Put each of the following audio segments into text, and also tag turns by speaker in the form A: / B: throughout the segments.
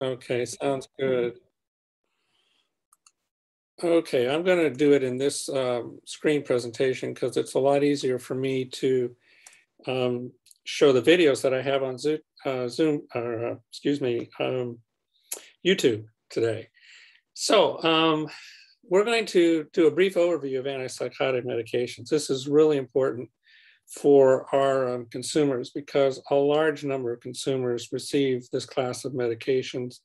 A: Okay, sounds good. Okay, I'm going to do it in this um, screen presentation because it's a lot easier for me to um, show the videos that I have on Zoom, uh, Zoom or uh, excuse me, um, YouTube today. So um, we're going to do a brief overview of antipsychotic medications. This is really important for our um, consumers because a large number of consumers receive this class of medications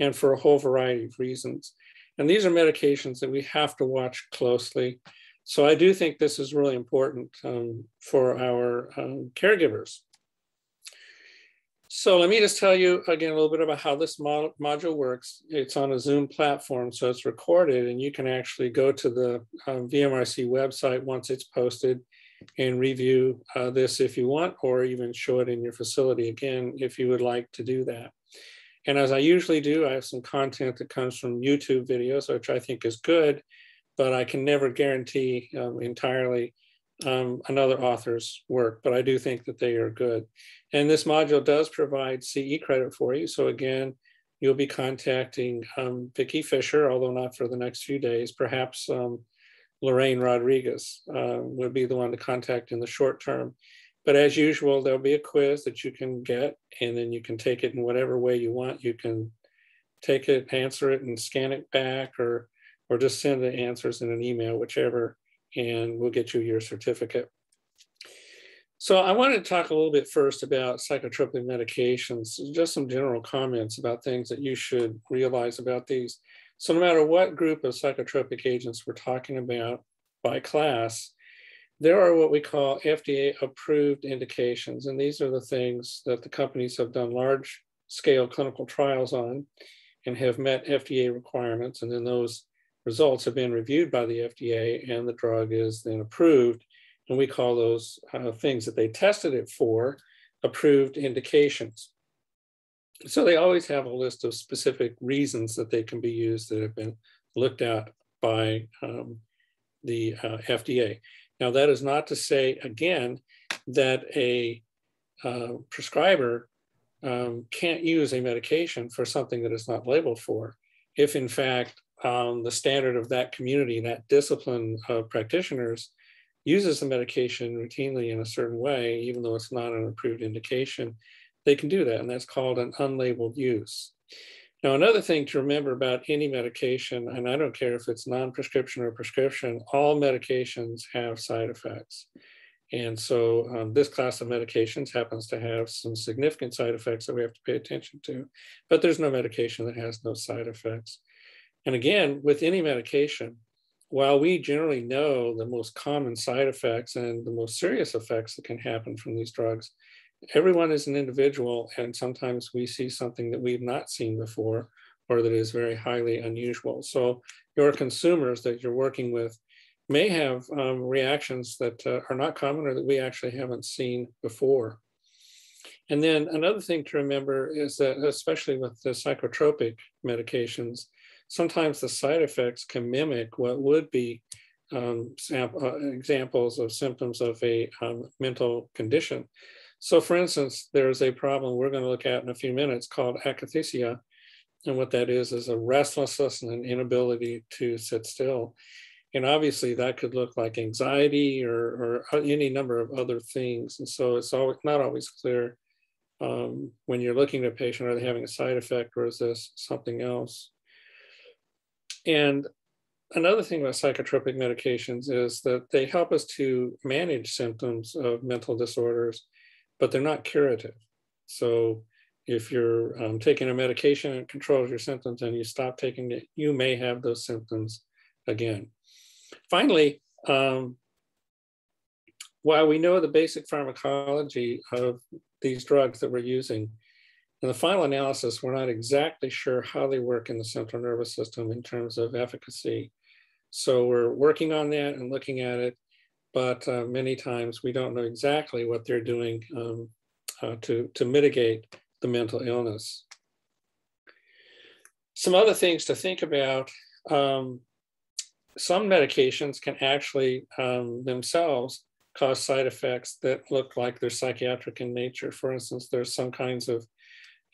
A: and for a whole variety of reasons. And these are medications that we have to watch closely. So I do think this is really important um, for our um, caregivers. So let me just tell you again a little bit about how this mod module works. It's on a Zoom platform, so it's recorded and you can actually go to the um, VMRC website once it's posted and review uh, this if you want, or even show it in your facility again if you would like to do that. And as I usually do, I have some content that comes from YouTube videos, which I think is good, but I can never guarantee um, entirely um, another author's work, but I do think that they are good. And this module does provide CE credit for you. So again, you'll be contacting um, Vicki Fisher, although not for the next few days, perhaps um, Lorraine Rodriguez uh, would be the one to contact in the short term. But as usual, there'll be a quiz that you can get, and then you can take it in whatever way you want. You can take it, answer it, and scan it back, or or just send the answers in an email, whichever, and we'll get you your certificate. So I wanted to talk a little bit first about psychotropic medications, just some general comments about things that you should realize about these. So no matter what group of psychotropic agents we're talking about by class, there are what we call FDA approved indications. And these are the things that the companies have done large scale clinical trials on and have met FDA requirements. And then those results have been reviewed by the FDA and the drug is then approved. And we call those uh, things that they tested it for approved indications. So they always have a list of specific reasons that they can be used that have been looked at by um, the uh, FDA. Now, that is not to say, again, that a uh, prescriber um, can't use a medication for something that is not labeled for. If, in fact, um, the standard of that community, that discipline of practitioners, uses the medication routinely in a certain way, even though it's not an approved indication, they can do that, and that's called an unlabeled use. Now, another thing to remember about any medication, and I don't care if it's non-prescription or prescription, all medications have side effects. And so um, this class of medications happens to have some significant side effects that we have to pay attention to, but there's no medication that has no side effects. And again, with any medication, while we generally know the most common side effects and the most serious effects that can happen from these drugs, everyone is an individual, and sometimes we see something that we've not seen before or that is very highly unusual. So your consumers that you're working with may have um, reactions that uh, are not common or that we actually haven't seen before. And then another thing to remember is that, especially with the psychotropic medications, sometimes the side effects can mimic what would be um, uh, examples of symptoms of a um, mental condition. So for instance, there's a problem we're going to look at in a few minutes called akathisia. And what that is, is a restlessness and an inability to sit still. And obviously that could look like anxiety or, or any number of other things. And so it's always, not always clear um, when you're looking at a patient, are they having a side effect or is this something else? And another thing about psychotropic medications is that they help us to manage symptoms of mental disorders but they're not curative. So if you're um, taking a medication and controls your symptoms and you stop taking it, you may have those symptoms again. Finally, um, while we know the basic pharmacology of these drugs that we're using, in the final analysis, we're not exactly sure how they work in the central nervous system in terms of efficacy. So we're working on that and looking at it but uh, many times we don't know exactly what they're doing um, uh, to, to mitigate the mental illness. Some other things to think about, um, some medications can actually um, themselves cause side effects that look like they're psychiatric in nature. For instance, there's some kinds of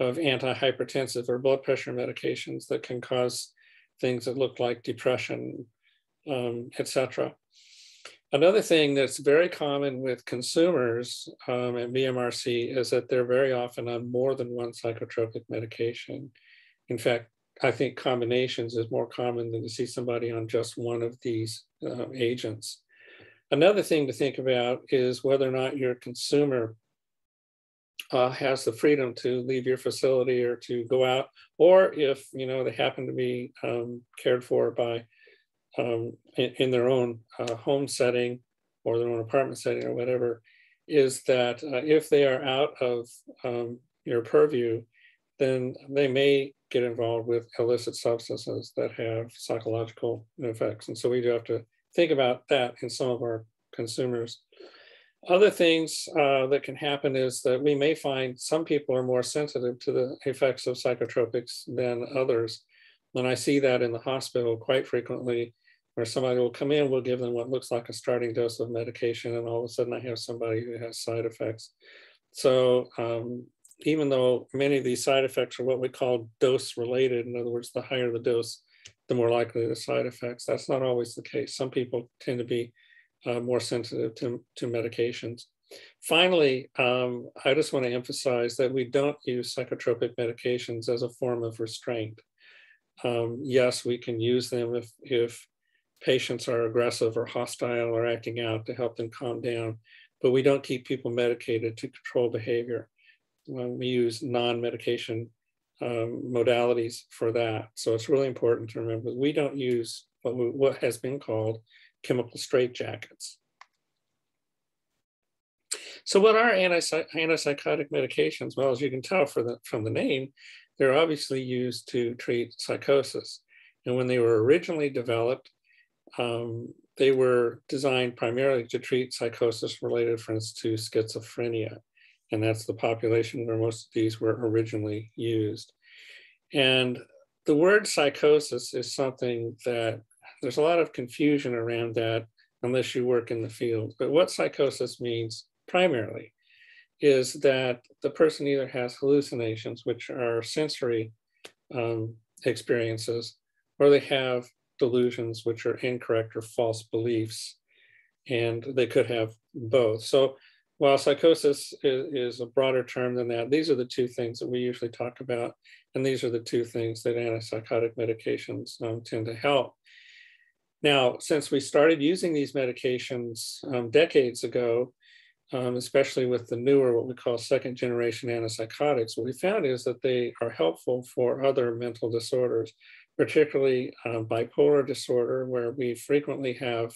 A: of antihypertensive or blood pressure medications that can cause things that look like depression, um, etc. Another thing that's very common with consumers um, at VMRC is that they're very often on more than one psychotropic medication. In fact, I think combinations is more common than to see somebody on just one of these uh, agents. Another thing to think about is whether or not your consumer uh, has the freedom to leave your facility or to go out, or if you know they happen to be um, cared for by um, in, in, their own uh, home setting or their own apartment setting or whatever, is that uh, if they are out of um, your purview, then they may get involved with illicit substances that have psychological effects. And so we do have to think about that in some of our consumers. Other things uh, that can happen is that we may find some people are more sensitive to the effects of psychotropics than others. And I see that in the hospital quite frequently, where somebody will come in, we'll give them what looks like a starting dose of medication, and all of a sudden I have somebody who has side effects. So um, even though many of these side effects are what we call dose related, in other words, the higher the dose, the more likely the side effects, that's not always the case. Some people tend to be uh, more sensitive to, to medications. Finally, um, I just want to emphasize that we don't use psychotropic medications as a form of restraint. Um, yes, we can use them if, if patients are aggressive or hostile or acting out to help them calm down, but we don't keep people medicated to control behavior. When we use non-medication um, modalities for that. So it's really important to remember we don't use what, we, what has been called chemical straitjackets. So what are antipsychotic medications? Well, as you can tell the, from the name, they're obviously used to treat psychosis. And when they were originally developed, um, they were designed primarily to treat psychosis related, for instance, to schizophrenia. And that's the population where most of these were originally used. And the word psychosis is something that there's a lot of confusion around that unless you work in the field. But what psychosis means primarily is that the person either has hallucinations, which are sensory um, experiences, or they have delusions, which are incorrect or false beliefs. And they could have both. So while psychosis is, is, a broader term than that, these are the two things that we usually talk about. And these are the two things that antipsychotic medications um, tend to help. Now, since we started using these medications um, decades ago, um, especially with the newer, what we call second generation antipsychotics, what we found is that they are helpful for other mental disorders, particularly uh, bipolar disorder, where we frequently have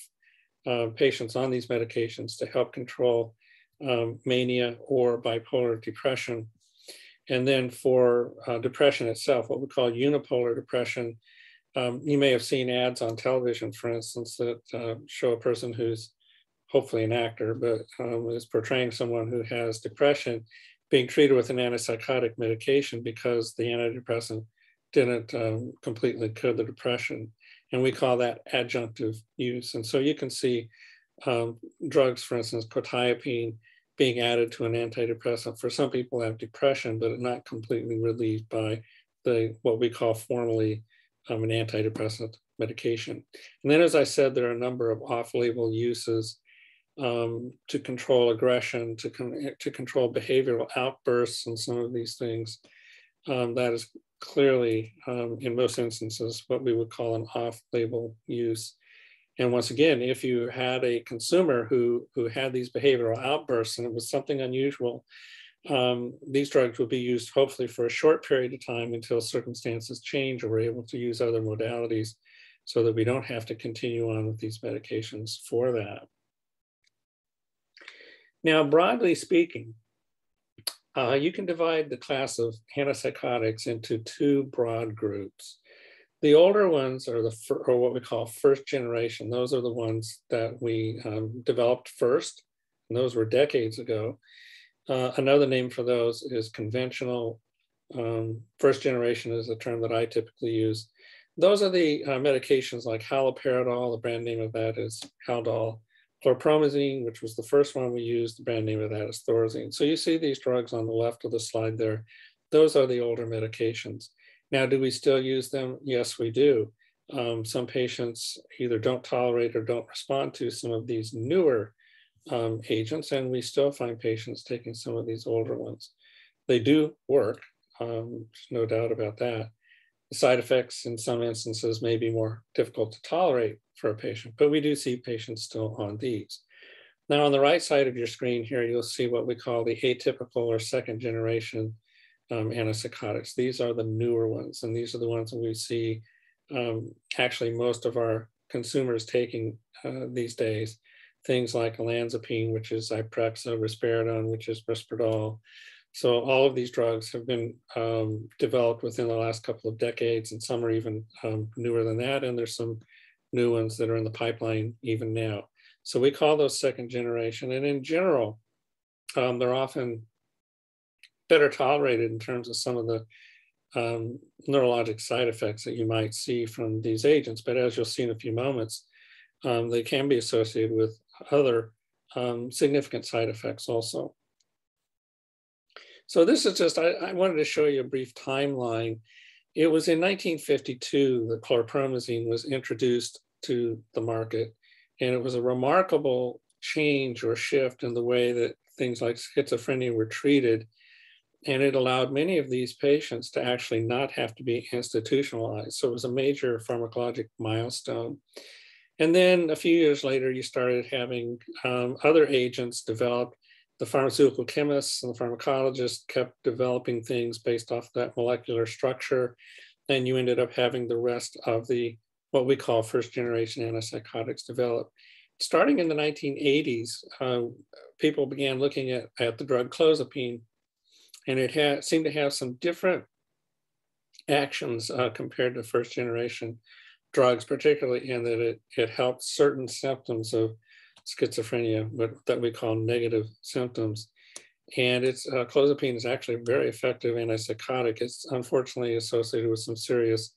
A: uh, patients on these medications to help control um, mania or bipolar depression. And then for uh, depression itself, what we call unipolar depression, um, you may have seen ads on television, for instance, that uh, show a person who's hopefully an actor, but um, is portraying someone who has depression being treated with an antipsychotic medication because the antidepressant didn't um, completely cure the depression. And we call that adjunctive use. And so you can see um, drugs, for instance, quetiapine, being added to an antidepressant for some people have depression, but not completely relieved by the what we call formally um, an antidepressant medication. And then, as I said, there are a number of off-label uses um, to control aggression, to, con to control behavioral outbursts and some of these things. Um, that is clearly, um, in most instances, what we would call an off-label use. And once again, if you had a consumer who, who had these behavioral outbursts and it was something unusual, um, these drugs will be used hopefully for a short period of time until circumstances change or we're able to use other modalities so that we don't have to continue on with these medications for that. Now, broadly speaking, uh, you can divide the class of antipsychotics into two broad groups. The older ones are the or what we call first generation. Those are the ones that we um, developed first, and those were decades ago. Uh, another name for those is conventional. Um, first generation is a term that I typically use. Those are the uh, medications like haloperidol, the brand name of that is Haldol. Chlorpromazine, which was the first one we used, the brand name of that is Thorazine. So you see these drugs on the left of the slide there. those are the older medications. Now, do we still use them? Yes, we do. Um, some patients either don't tolerate or don't respond to some of these newer um, agents, and we still find patients taking some of these older ones. They do work, um, no doubt about that. The side effects in some instances may be more difficult to tolerate for a patient, but we do see patients still on these. Now on the right side of your screen here, you'll see what we call the atypical or second generation um, antipsychotics. These are the newer ones, and these are the ones that we see um, actually most of our consumers taking uh, these days. Things like olanzapine, which is Zyprexa, risperidone, which is Risperdal. So all of these drugs have been um, developed within the last couple of decades, and some are even um, newer than that. And there's some new ones that are in the pipeline even now. So we call those second generation. And in general, um, they're often better tolerated in terms of some of the um, neurologic side effects that you might see from these agents. But as you'll see in a few moments, um, they can be associated with other um, significant side effects also. So this is just, I, I, wanted to show you a brief timeline. It was in 1952 that chlorpromazine was introduced to the market. And it was a remarkable change or shift in the way that things like schizophrenia were treated and it allowed many of these patients to actually not have to be institutionalized. So it was a major pharmacologic milestone. And then a few years later, you started having um, other agents developed. The pharmaceutical chemists and the pharmacologists kept developing things based off that molecular structure. And you ended up having the rest of the what we call first generation antipsychotics develop. Starting in the 1980s, uh, people began looking at, at the drug clozapine and it had seemed to have some different actions uh, compared to first generation drugs, particularly in that it, it helped certain symptoms of schizophrenia, but that we call negative symptoms. And it's uh, clozapine is actually very effective antipsychotic. It's unfortunately associated with some serious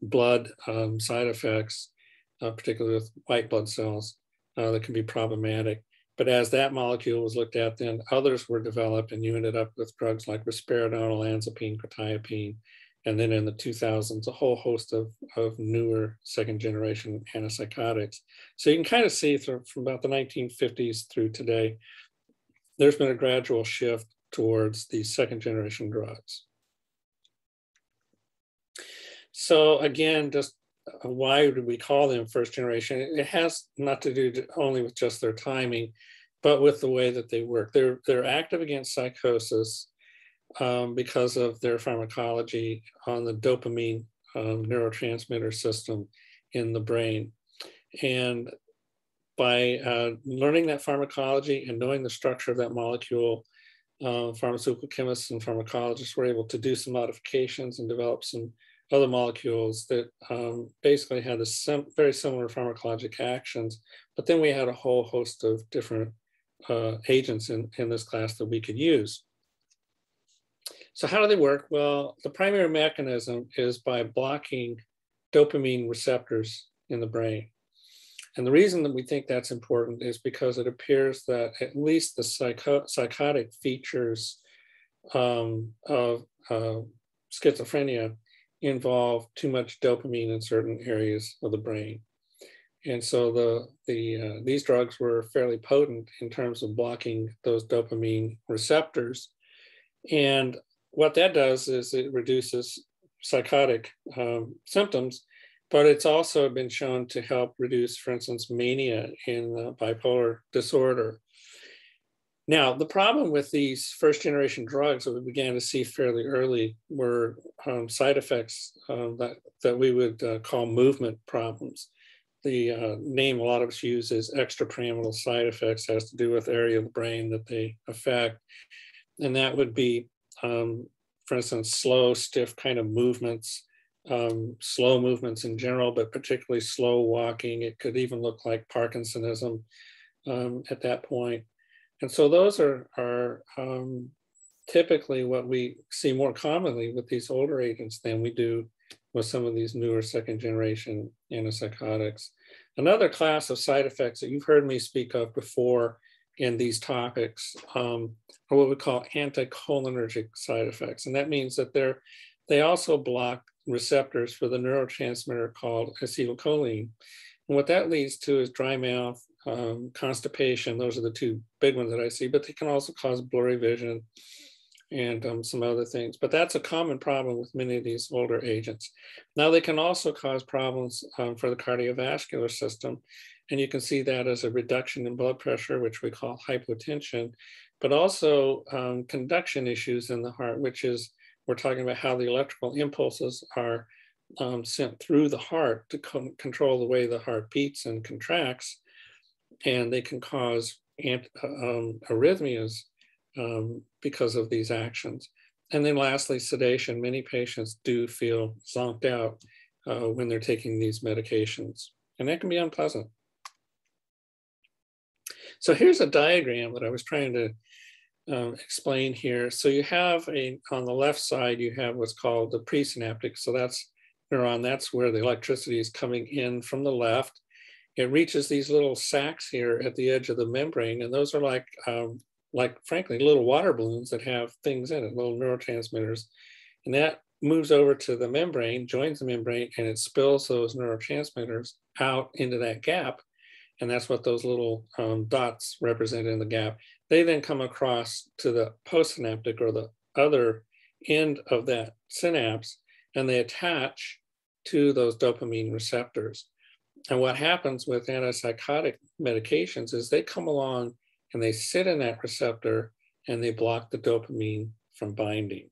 A: blood um, side effects, uh, particularly with white blood cells, uh, that can be problematic. But as that molecule was looked at, then others were developed, and you ended up with drugs like risperidone, olanzapine, quetiapine, and then in the 2000s, a whole host of, of newer second generation antipsychotics. So you can kind of see through, from about the 1950s through today, there's been a gradual shift towards these second generation drugs. So again, just uh, why do we call them first generation? It has not to do only with just their timing, but with the way that they work. They're, they're active against psychosis um, because of their pharmacology on the dopamine um, neurotransmitter system in the brain. And by uh, learning that pharmacology and knowing the structure of that molecule, uh, pharmaceutical chemists and pharmacologists were able to do some modifications and develop some other molecules that um, basically had a sim very similar pharmacologic actions, but then we had a whole host of different uh, agents in, in this class that we could use. So how do they work? Well, the primary mechanism is by blocking dopamine receptors in the brain. And the reason that we think that's important is because it appears that at least the psycho psychotic features um, of uh, schizophrenia involve too much dopamine in certain areas of the brain. And so the, the, uh, these drugs were fairly potent in terms of blocking those dopamine receptors. And what that does is it reduces psychotic um, symptoms, but it's also been shown to help reduce, for instance, mania in bipolar disorder. Now, the problem with these first generation drugs that we began to see fairly early were um, side effects um, that, that we would uh, call movement problems. The uh, name a lot of us use is extrapyramidal side effects has to do with area of the brain that they affect. And that would be, um, for instance, slow, stiff kind of movements, um, slow movements in general, but particularly slow walking. It could even look like Parkinsonism um, at that point. And so those are, are um, typically what we see more commonly with these older agents than we do with some of these newer second generation antipsychotics. Another class of side effects that you've heard me speak of before in these topics um, are what we call anticholinergic side effects. And that means that they're, they also block receptors for the neurotransmitter called acetylcholine. And what that leads to is dry mouth, um, constipation. Those are the two big ones that I see, but they can also cause blurry vision and um, some other things. But that's a common problem with many of these older agents. Now they can also cause problems um, for the cardiovascular system. And you can see that as a reduction in blood pressure, which we call hypotension, but also um, conduction issues in the heart, which is, we're talking about how the electrical impulses are um, sent through the heart to control the way the heart beats and contracts. And they can cause um, arrhythmias um, because of these actions. And then lastly, sedation. Many patients do feel zonked out uh, when they're taking these medications, and that can be unpleasant. So here's a diagram that I was trying to um, explain here. So you have a, on the left side, you have what's called the presynaptic. So that's neuron, that's where the electricity is coming in from the left. It reaches these little sacs here at the edge of the membrane, and those are like um, like frankly, little water balloons that have things in it, little neurotransmitters. And that moves over to the membrane, joins the membrane, and it spills those neurotransmitters out into that gap. And that's what those little um, dots represent in the gap. They then come across to the postsynaptic or the other end of that synapse, and they attach to those dopamine receptors. And what happens with antipsychotic medications is they come along and they sit in that receptor and they block the dopamine from binding.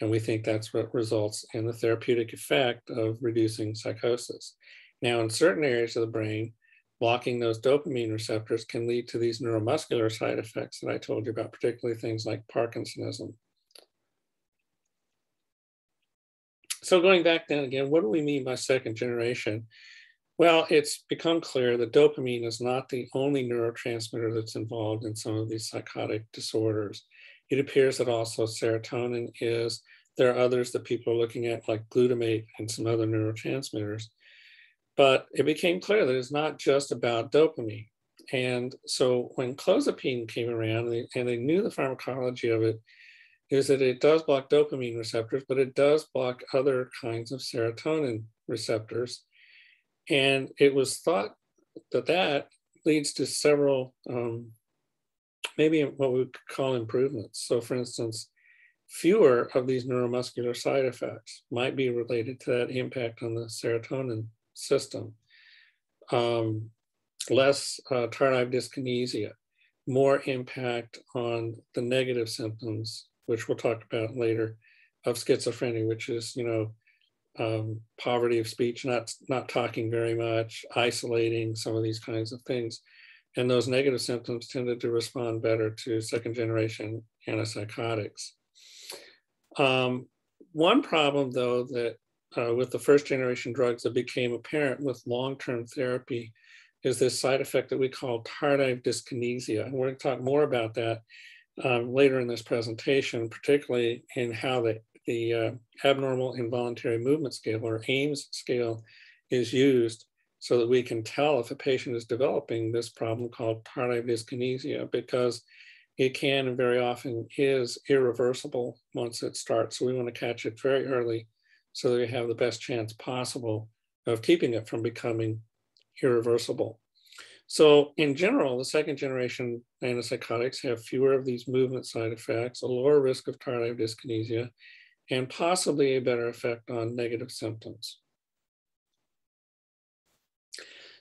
A: And we think that's what results in the therapeutic effect of reducing psychosis. Now, in certain areas of the brain, blocking those dopamine receptors can lead to these neuromuscular side effects that I told you about, particularly things like Parkinsonism. So going back then again, what do we mean by second generation? Well, it's become clear that dopamine is not the only neurotransmitter that's involved in some of these psychotic disorders. It appears that also serotonin is. There are others that people are looking at, like glutamate and some other neurotransmitters. But it became clear that it's not just about dopamine. And so when clozapine came around and they, and they knew the pharmacology of it, is that it does block dopamine receptors, but it does block other kinds of serotonin receptors. And it was thought that that leads to several, um, maybe what we call improvements. So for instance, fewer of these neuromuscular side effects might be related to that impact on the serotonin system. Um, less uh, tardive dyskinesia, more impact on the negative symptoms, which we'll talk about later, of schizophrenia, which is, you know, um, poverty of speech, not, not talking very much, isolating, some of these kinds of things. And those negative symptoms tended to respond better to second generation antipsychotics. Um, one problem though that uh, with the first generation drugs that became apparent with long-term therapy is this side effect that we call tardive dyskinesia. And we're gonna talk more about that um, later in this presentation, particularly in how the the uh, abnormal involuntary movement scale or AIMS scale is used so that we can tell if a patient is developing this problem called tardive dyskinesia because it can and very often is irreversible once it starts. So we want to catch it very early so that we have the best chance possible of keeping it from becoming irreversible. So in general, the second generation antipsychotics have fewer of these movement side effects, a lower risk of tardive dyskinesia, and possibly a better effect on negative symptoms.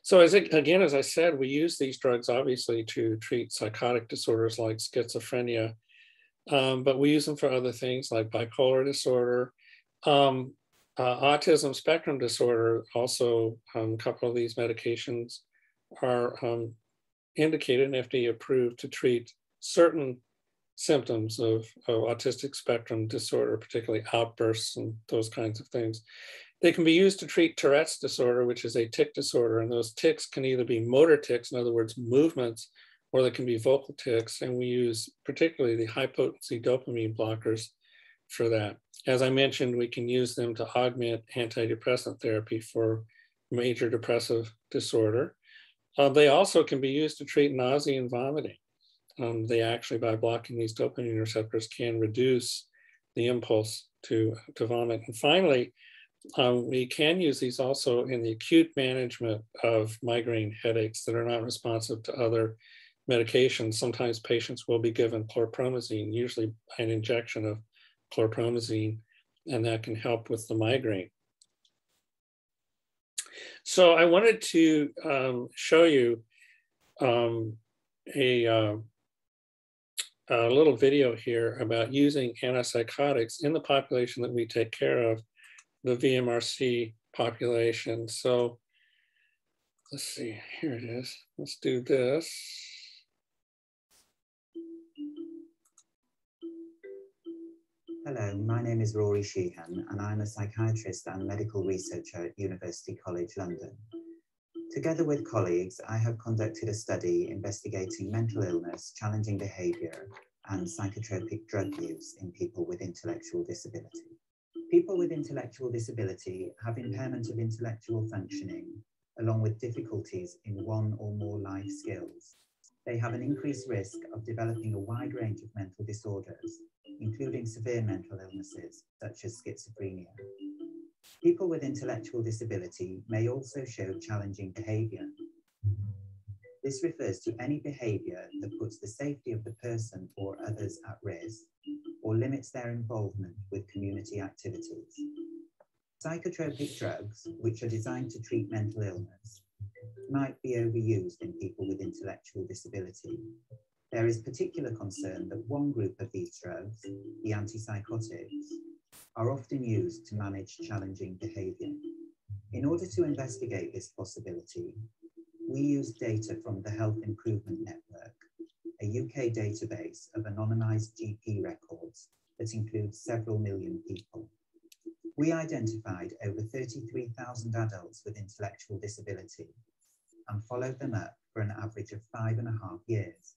A: So as it, again, as I said, we use these drugs obviously to treat psychotic disorders like schizophrenia, um, but we use them for other things like bipolar disorder, um, uh, autism spectrum disorder. Also, um, a couple of these medications are um, indicated and FDA approved to treat certain symptoms of, of autistic spectrum disorder, particularly outbursts and those kinds of things. They can be used to treat Tourette's disorder, which is a tic disorder. And those tics can either be motor tics, in other words, movements, or they can be vocal tics. And we use particularly the high potency dopamine blockers for that. As I mentioned, we can use them to augment antidepressant therapy for major depressive disorder. Uh, they also can be used to treat nausea and vomiting. um, they actually, by blocking these dopamine receptors, can reduce the impulse to, to vomit. And finally, um, we can use these also in the acute management of migraine headaches that are not responsive to other medications. Sometimes patients will be given chlorpromazine, usually an injection of chlorpromazine, and that can help with the migraine. So I wanted to um, show you um, a, uh, a little video here about using antipsychotics in the population that we take care of, the VMRC population. So let's see, here it is. Let's do this.
B: Hello, my name is Rory Sheehan and I'm a psychiatrist and medical researcher at University College London. Together with colleagues, I have conducted a study investigating mental illness, challenging behaviour and psychotropic drug use in people with intellectual disability. People with intellectual disability have impairment of intellectual functioning along with difficulties in one or more life skills. They have an increased risk of developing a wide range of mental disorders including severe mental illnesses such as schizophrenia. People with intellectual disability may also show challenging behaviour. This refers to any behaviour that puts the safety of the person or others at risk or limits their involvement with community activities. Psychotropic drugs, which are designed to treat mental illness, might be overused in people with intellectual disability there is particular concern that one group of these drugs, the antipsychotics, are often used to manage challenging behaviour. In order to investigate this possibility, we used data from the Health Improvement Network, a UK database of anonymised GP records that includes several million people. We identified over 33,000 adults with intellectual disability and followed them up for an average of five and a half years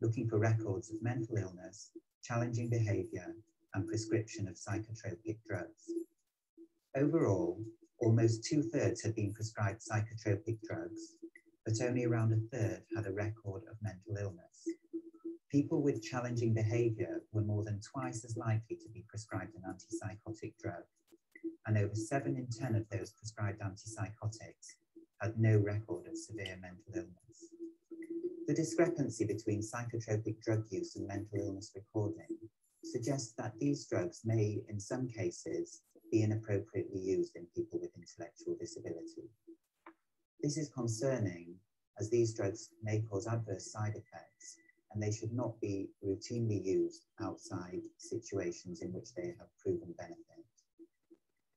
B: looking for records of mental illness, challenging behavior, and prescription of psychotropic drugs. Overall, almost two thirds had been prescribed psychotropic drugs, but only around a third had a record of mental illness. People with challenging behavior were more than twice as likely to be prescribed an antipsychotic drug, and over seven in 10 of those prescribed antipsychotics had no record of severe mental illness. The discrepancy between psychotropic drug use and mental illness recording suggests that these drugs may, in some cases, be inappropriately used in people with intellectual disability. This is concerning as these drugs may cause adverse side effects and they should not be routinely used outside situations in which they have proven benefit.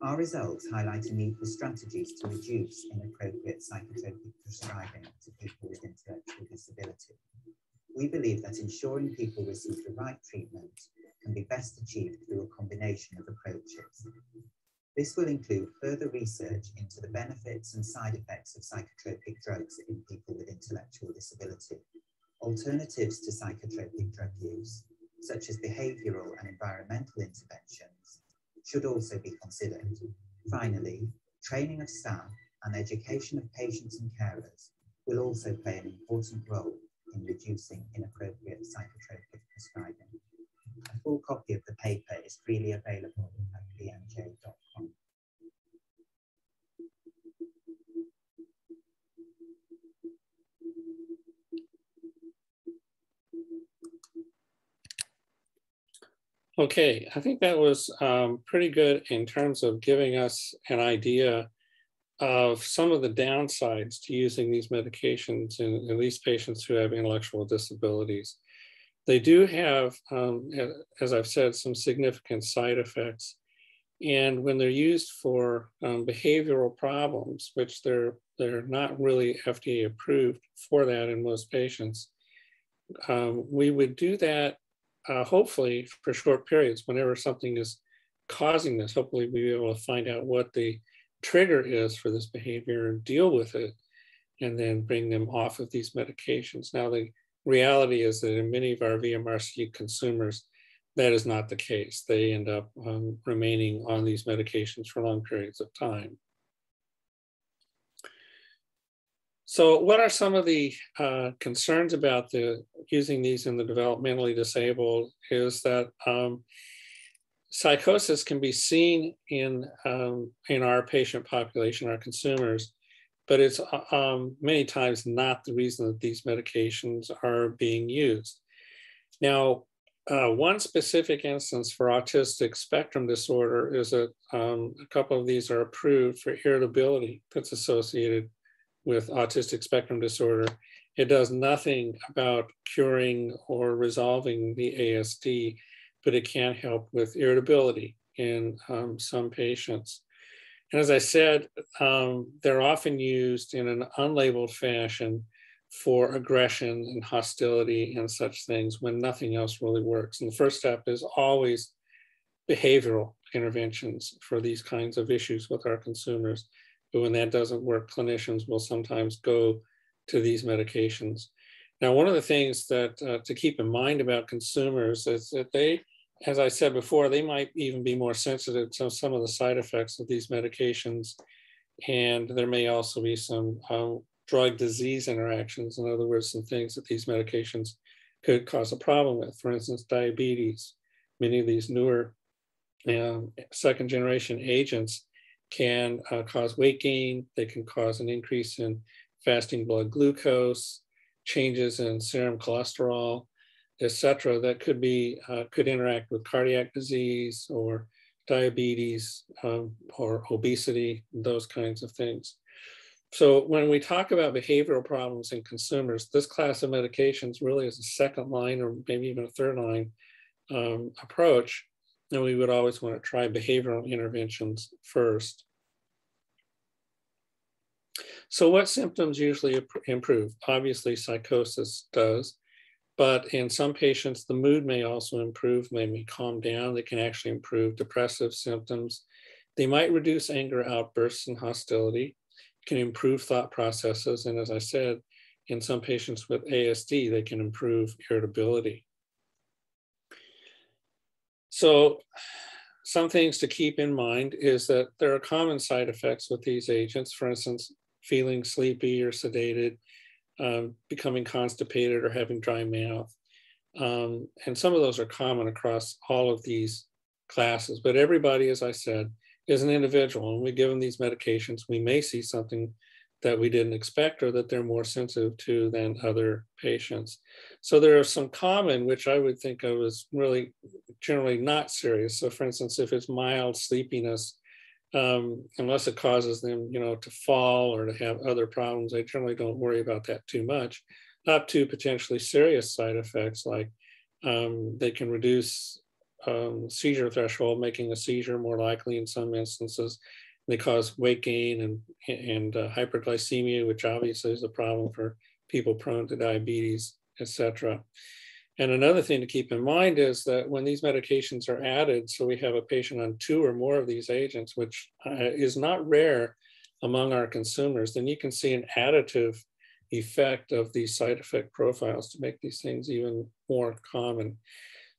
B: Our results highlight a need for strategies to reduce inappropriate psychotropic prescribing to people with intellectual disability. We believe that ensuring people receive the right treatment can be best achieved through a combination of approaches. This will include further research into the benefits and side effects of psychotropic drugs in people with intellectual disability, alternatives to psychotropic drug use, such as behavioural and environmental interventions, should also be considered. Finally, training of staff and education of patients and carers will also play an important role in reducing inappropriate psychotropic prescribing. A full copy of the paper is freely available at bmj.com.
A: Okay, I think that was um, pretty good in terms of giving us an idea of some of the downsides to using these medications in, in these patients who have intellectual disabilities. They do have, um, as I've said, some significant side effects. And when they're used for um, behavioral problems, which they're, they're not really FDA approved for that in most patients, um, we would do that uh, hopefully for short periods, whenever something is causing this, hopefully we'll be able to find out what the trigger is for this behavior and deal with it and then bring them off of these medications. Now, the reality is that in many of our VMRC consumers, that is not the case. They end up um, remaining on these medications for long periods of time. So what are some of the uh, concerns about the using these in the developmentally disabled is that um, psychosis can be seen in, um, in our patient population, our consumers, but it's uh, um, many times not the reason that these medications are being used. Now, uh, one specific instance for autistic spectrum disorder is that um, a couple of these are approved for irritability that's associated with autistic spectrum disorder. It does nothing about curing or resolving the ASD, but it can help with irritability in um, some patients. And as I said, um, they're often used in an unlabeled fashion for aggression and hostility and such things when nothing else really works. And the first step is always behavioral interventions for these kinds of issues with our consumers. But when that doesn't work, clinicians will sometimes go to these medications. Now, one of the things that uh, to keep in mind about consumers is that they, as I said before, they might even be more sensitive to some of the side effects of these medications. And there may also be some um, drug disease interactions. In other words, some things that these medications could cause a problem with. For instance, diabetes. Many of these newer um, second generation agents can uh, cause weight gain. They can cause an increase in fasting blood glucose, changes in serum cholesterol, etc. That could be uh, could interact with cardiac disease or diabetes um, or obesity, those kinds of things. So when we talk about behavioral problems in consumers, this class of medications really is a second line or maybe even a third line um, approach. And we would always want to try behavioral interventions first. So what symptoms usually improve? Obviously psychosis does, but in some patients, the mood may also improve, maybe calm down. They can actually improve depressive symptoms. They might reduce anger outbursts and hostility can improve thought processes. And as I said, in some patients with ASD, they can improve irritability. So some things to keep in mind is that there are common side effects with these agents. For instance, feeling sleepy or sedated, um, becoming constipated or having dry mouth. Um, and some of those are common across all of these classes, but everybody, as I said, is an individual and we give them these medications, we may see something that we didn't expect or that they're more sensitive to than other patients. So there are some common, which I would think of as really generally not serious. So for instance, if it's mild sleepiness, um, unless it causes them, you know, to fall or to have other problems, I generally don't worry about that too much. Up to potentially serious side effects like um, they can reduce um, seizure threshold, making a seizure more likely in some instances. They cause weight gain and, and uh, hyperglycemia, which obviously is a problem for people prone to diabetes, etc. And another thing to keep in mind is that when these medications are added, so we have a patient on two or more of these agents, which uh, is not rare among our consumers, then you can see an additive effect of these side effect profiles to make these things even more common.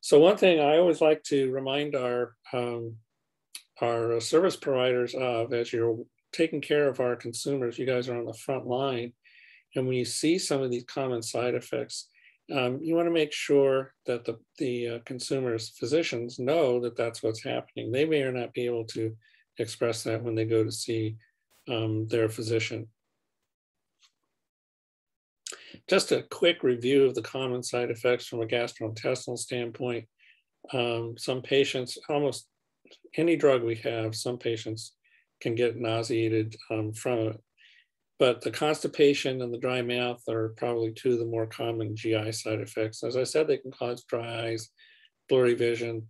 A: So one thing I always like to remind our um, our service providers of as you're taking care of our consumers, you guys are on the front line. And when you see some of these common side effects, um, you want to make sure that the, the uh, consumers, physicians know that that's what's happening. They may or not be able to express that when they go to see um, their physician. Just a quick review of the common side effects from a gastrointestinal standpoint. Um, some patients, almost any drug we have, some patients can get nauseated um, from it. But the constipation and the dry mouth are probably two of the more common GI side effects. As I said, they can cause dry eyes, blurry vision.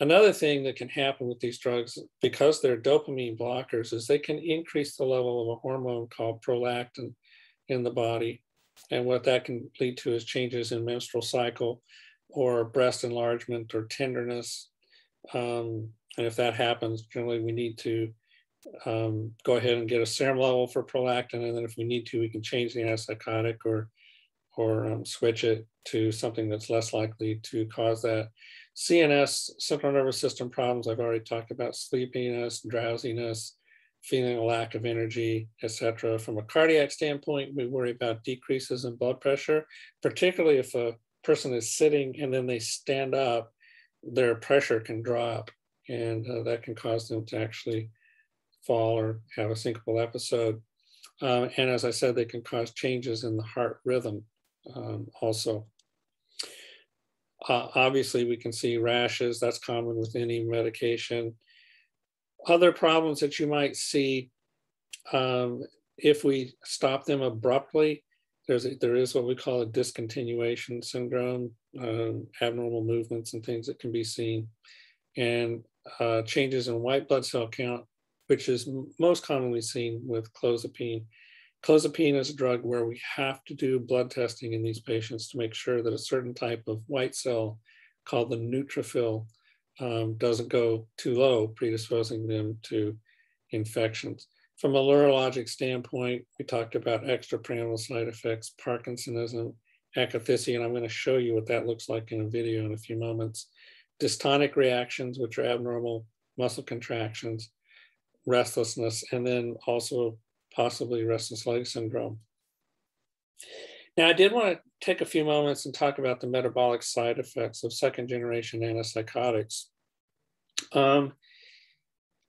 A: Another thing that can happen with these drugs, because they're dopamine blockers, is they can increase the level of a hormone called prolactin in the body. And what that can lead to is changes in menstrual cycle or breast enlargement or tenderness. Um, and if that happens, generally we need to um, go ahead and get a serum level for prolactin. And then if we need to, we can change the antipsychotic or, or um, switch it to something that's less likely to cause that. CNS, central nervous system problems, I've already talked about sleepiness, drowsiness, feeling a lack of energy, etc. From a cardiac standpoint, we worry about decreases in blood pressure, particularly if a person is sitting and then they stand up, their pressure can drop and uh, that can cause them to actually fall or have a syncopal episode. Um, and as I said, they can cause changes in the heart rhythm um, also. Uh, obviously, we can see rashes. That's common with any medication. Other problems that you might see um, if we stop them abruptly, there's a, there is what we call a discontinuation syndrome, um, abnormal movements and things that can be seen, and uh, changes in white blood cell count, which is most commonly seen with clozapine. Clozapine is a drug where we have to do blood testing in these patients to make sure that a certain type of white cell called the neutrophil um, doesn't go too low, predisposing them to infections. From a neurologic standpoint, we talked about extrapyramidal side effects, Parkinsonism, akathisia, and I'm going to show you what that looks like in a video in a few moments. Dystonic reactions, which are abnormal muscle contractions, restlessness, and then also possibly restless leg syndrome. Now, I did want to take a few moments and talk about the metabolic side effects of second generation antipsychotics. Um,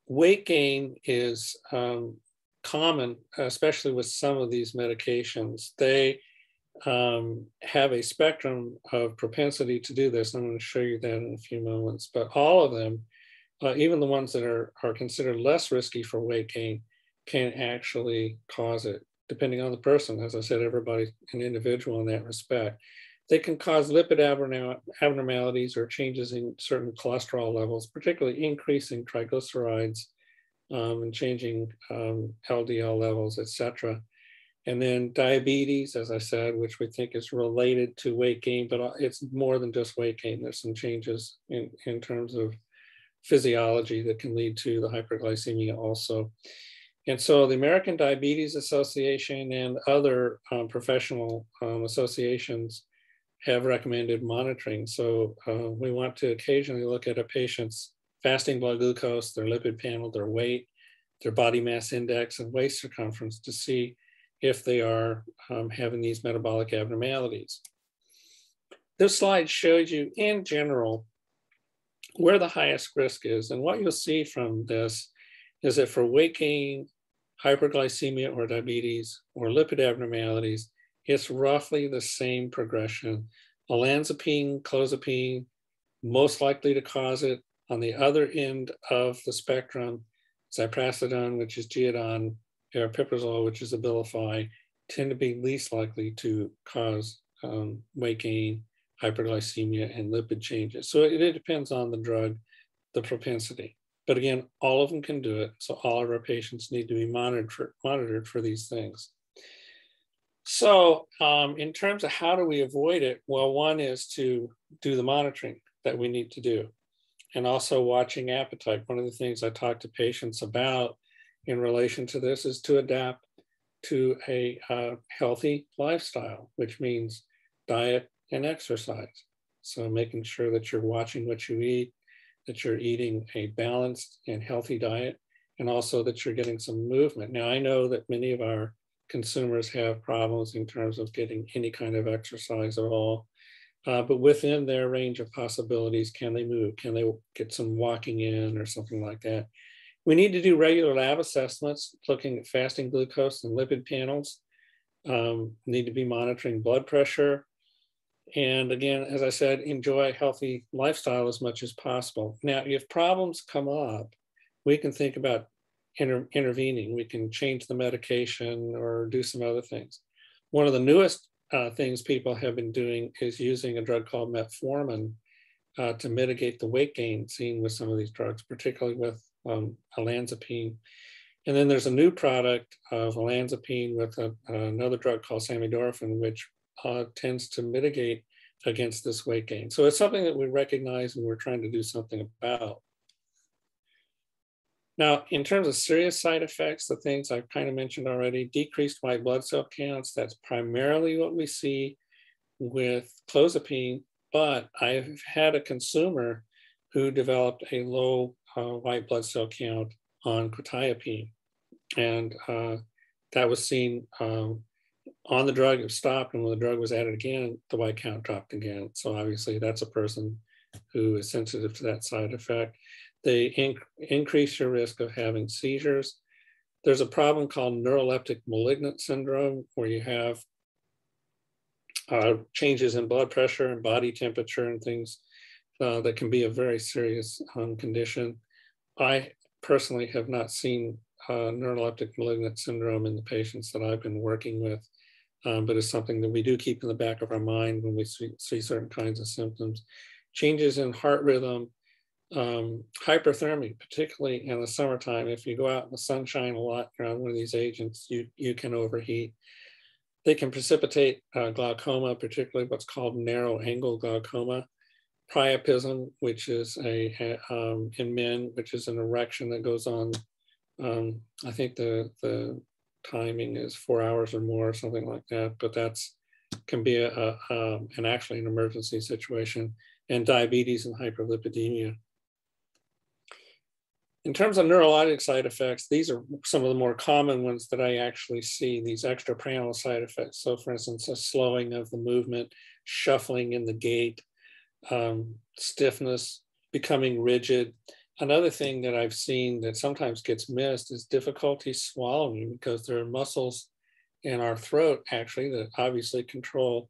A: weight gain is um, common, especially with some of these medications. They um, have a spectrum of propensity to do this. I'm going to show you that in a few moments, but all of them, uh, even the ones that are, are considered less risky for weight gain, can actually cause it, depending on the person. As I said, everybody's an individual in that respect. They can cause lipid abnormalities or changes in certain cholesterol levels, particularly increasing triglycerides um, and changing um, LDL levels, etc. And then diabetes, as I said, which we think is related to weight gain, but uh, it's more than just weight gain. There's some changes in, in terms of physiology that can lead to the hyperglycemia also. And so the American Diabetes Association and other um, professional um, associations have recommended monitoring. So uh, we want to occasionally look at a patient's fasting blood glucose, their lipid panel, their weight, their body mass index, and waist circumference to see if they are um, having these metabolic abnormalities. This slide shows you in general where the highest risk is. And what you'll see from this is that for weight gain, hyperglycemia or diabetes, or lipid abnormalities, it's roughly the same progression. Olanzapine, clozapine, most likely to cause it. On the other end of the spectrum, ziprasidone, which is Geodon, aripiprazole, which is Abilify, tend to be least likely to cause um, weight gain, hyperglycemia, and lipid changes. So it, it depends on the drug, the propensity. But again, all of them can do it. So all of our patients need to be monitored for, monitored for these things. So um, in terms of how do we avoid it? Well, one is to do the monitoring that we need to do. And also watching appetite. One of the things I talk to patients about in relation to this is to adapt to a uh, healthy lifestyle, which means diet and exercise. So making sure that you're watching what you eat, that you're eating a balanced and healthy diet, and also that you're getting some movement. Now, I know that many of our consumers have problems in terms of getting any kind of exercise at all. Uh, but within their range of possibilities, can they move? Can they get some walking in or something like that? We need to do regular lab assessments, looking at fasting glucose and lipid panels. Um, need to be monitoring blood pressure, and again, as I said, enjoy a healthy lifestyle as much as possible. Now, if problems come up, we can think about inter intervening. We can change the medication or do some other things. One of the newest uh, things people have been doing is using a drug called metformin uh, to mitigate the weight gain seen with some of these drugs, particularly with um, olanzapine. And then there's a new product of olanzapine with a, another drug called samidorphan, which uh, tends to mitigate against this weight gain. So it's something that we recognize and we're trying to do something about. Now, in terms of serious side effects, the things I've kind of mentioned already, decreased white blood cell counts, that's primarily what we see with clozapine, but I've had a consumer who developed a low white blood cell count on quetiapine. and uh, that was seen um, on the drug, it stopped, and when the drug was added again, the white count dropped again. So obviously, that's a person who is sensitive to that side effect. They inc increase your risk of having seizures. There's a problem called neuroleptic malignant syndrome, where you have uh, changes in blood pressure and body temperature and things uh, that can be a very serious um, condition. I personally have not seen uh, neuroleptic malignant syndrome in the patients that I've been working with, um, but it's something that we do keep in the back of our mind when we see, see certain kinds of symptoms. Changes in heart rhythm, um, hyperthermia, particularly in the summertime. If you go out in the sunshine a lot around one of these agents, you, you can overheat. They can precipitate uh, glaucoma, particularly what's called narrow angle glaucoma priapism, which is a um, in men, which is an erection that goes on. Um, I think the the timing is four hours or more, or something like that. But that's can be a, a um, an actually an emergency situation, and diabetes and hyperlipidemia. In terms of neurologic side effects, these are some of the more common ones that I actually see, these extrapyramidal side effects. So for instance, a slowing of the movement, shuffling in the gait, um, stiffness, becoming rigid. Another thing that I've seen that sometimes gets missed is difficulty swallowing because there are muscles in our throat actually that obviously control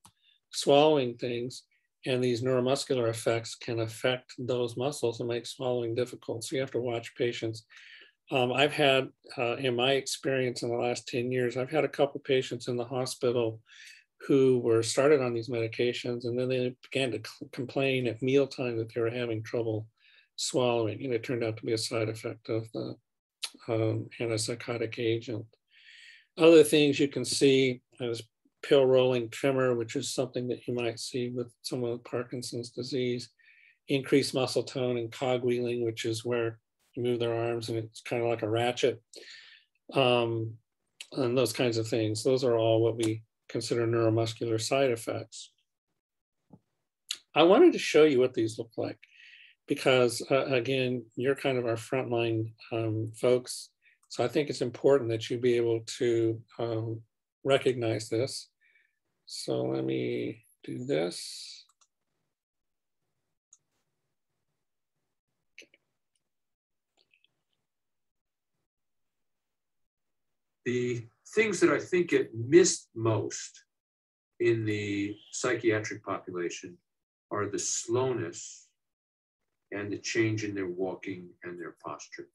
A: swallowing things. And these neuromuscular effects can affect those muscles and make swallowing difficult. So you have to watch patients. Um, I've had, uh, in my experience in the last 10 years, I've had a couple patients in the hospital who were started on these medications and then they began to complain at mealtime that they were having trouble swallowing and it turned out to be a side effect of the um, antipsychotic agent. Other things you can see is pill rolling tremor, which is something that you might see with someone with Parkinson's disease, increased muscle tone and cogwheeling, which is where you move their arms and it's kind of like a ratchet. Um, and those kinds of things. Those are all what we consider neuromuscular side effects. I wanted to show you what these look like because uh, again, you're kind of our frontline um, folks. So I think it's important that you be able to um, recognize this. So let me do this.
C: The things that I think get missed most in the psychiatric population are the slowness and the change in their walking and their posture.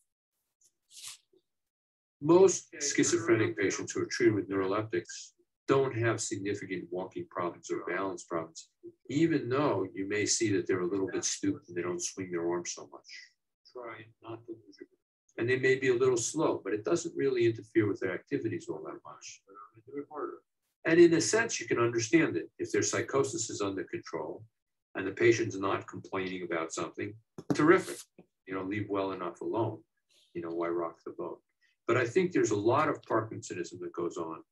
C: Most schizophrenic patients who are treated with neuroleptics don't have significant walking problems or balance problems, even though you may see that they're a little bit stooped and they don't swing their arms so much. Try not to lose your and they may be a little slow, but it doesn't really interfere with their activities all that much. And in a sense, you can understand it. If their psychosis is under control and the patient's not complaining about something, terrific. You know, leave well enough alone. You know, why rock the boat? But I think there's a lot of Parkinsonism that goes on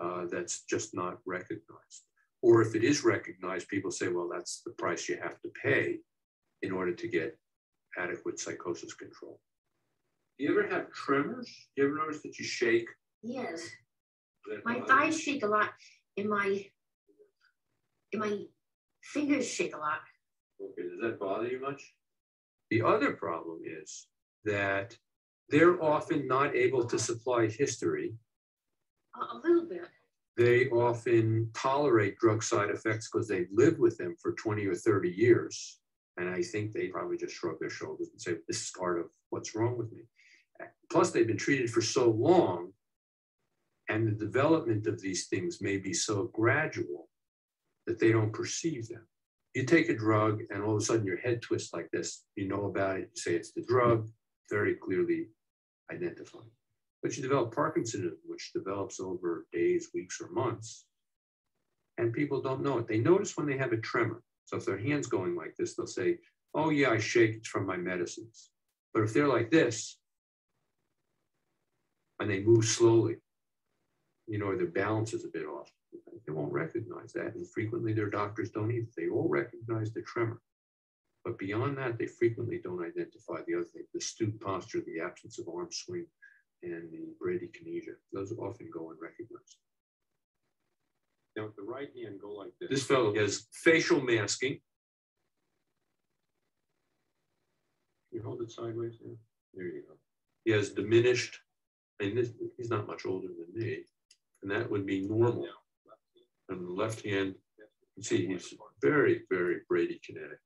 C: uh, that's just not recognized. Or if it is recognized, people say, well, that's the price you have to pay in order to get adequate psychosis control. Do you ever have tremors? Do you ever notice that you shake?
D: Yes. My thighs shake a lot, and my and my fingers shake a lot.
C: Okay, does that bother you much? The other problem is that they're often not able to supply history.
D: A, a little bit.
C: They often tolerate drug side effects because they've lived with them for 20 or 30 years. And I think they probably just shrug their shoulders and say, This is part of what's wrong with me. Plus, they've been treated for so long, and the development of these things may be so gradual that they don't perceive them. You take a drug, and all of a sudden your head twists like this. You know about it, you say it's the drug, very clearly identified. But you develop Parkinson's, which develops over days, weeks, or months, and people don't know it. They notice when they have a tremor. So if their hand's going like this, they'll say, Oh, yeah, I shake, it's from my medicines. But if they're like this, and they move slowly, you know, their balance is a bit off. They won't recognize that. And frequently their doctors don't either. They all recognize the tremor. But beyond that, they frequently don't identify the other thing, the stoop posture, the absence of arm swing, and the bradykinesia. Those often go unrecognized. Now, with the right hand, go like this. This fellow has facial masking. You hold it sideways there. There you go. He has diminished, and this, he's not much older than me, and that would be normal. And the left hand, you see, he's very, very bradykinetic.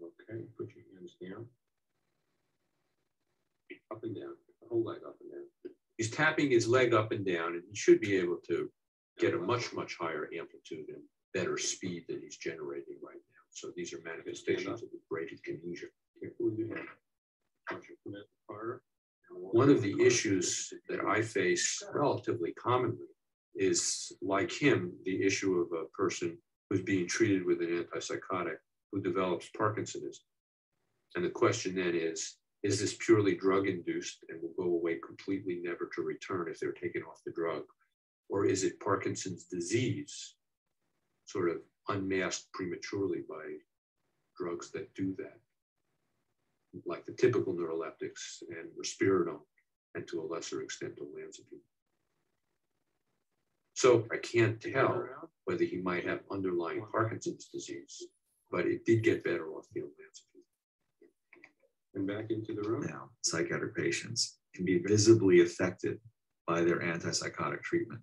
C: Okay, put your hands down. Up and down, the whole leg up and down. He's tapping his leg up and down, and he should be able to get a much, much higher amplitude and better speed than he's generating right now. So these are manifestations of the bradykinesia. One of the issues that I face relatively commonly is like him, the issue of a person who's being treated with an antipsychotic who develops Parkinsonism. And the question then is, is this purely drug induced and will go away completely, never to return if they're taken off the drug? Or is it Parkinson's disease, sort of unmasked prematurely by drugs that do that? Like the typical neuroleptics and risperidone, and to a lesser extent, olanzapine. So I can't tell whether he might have underlying Parkinson's disease, but it did get better off the olanzapine. And back into the room.
E: Now, psychiatric patients can be visibly affected by their antipsychotic treatment.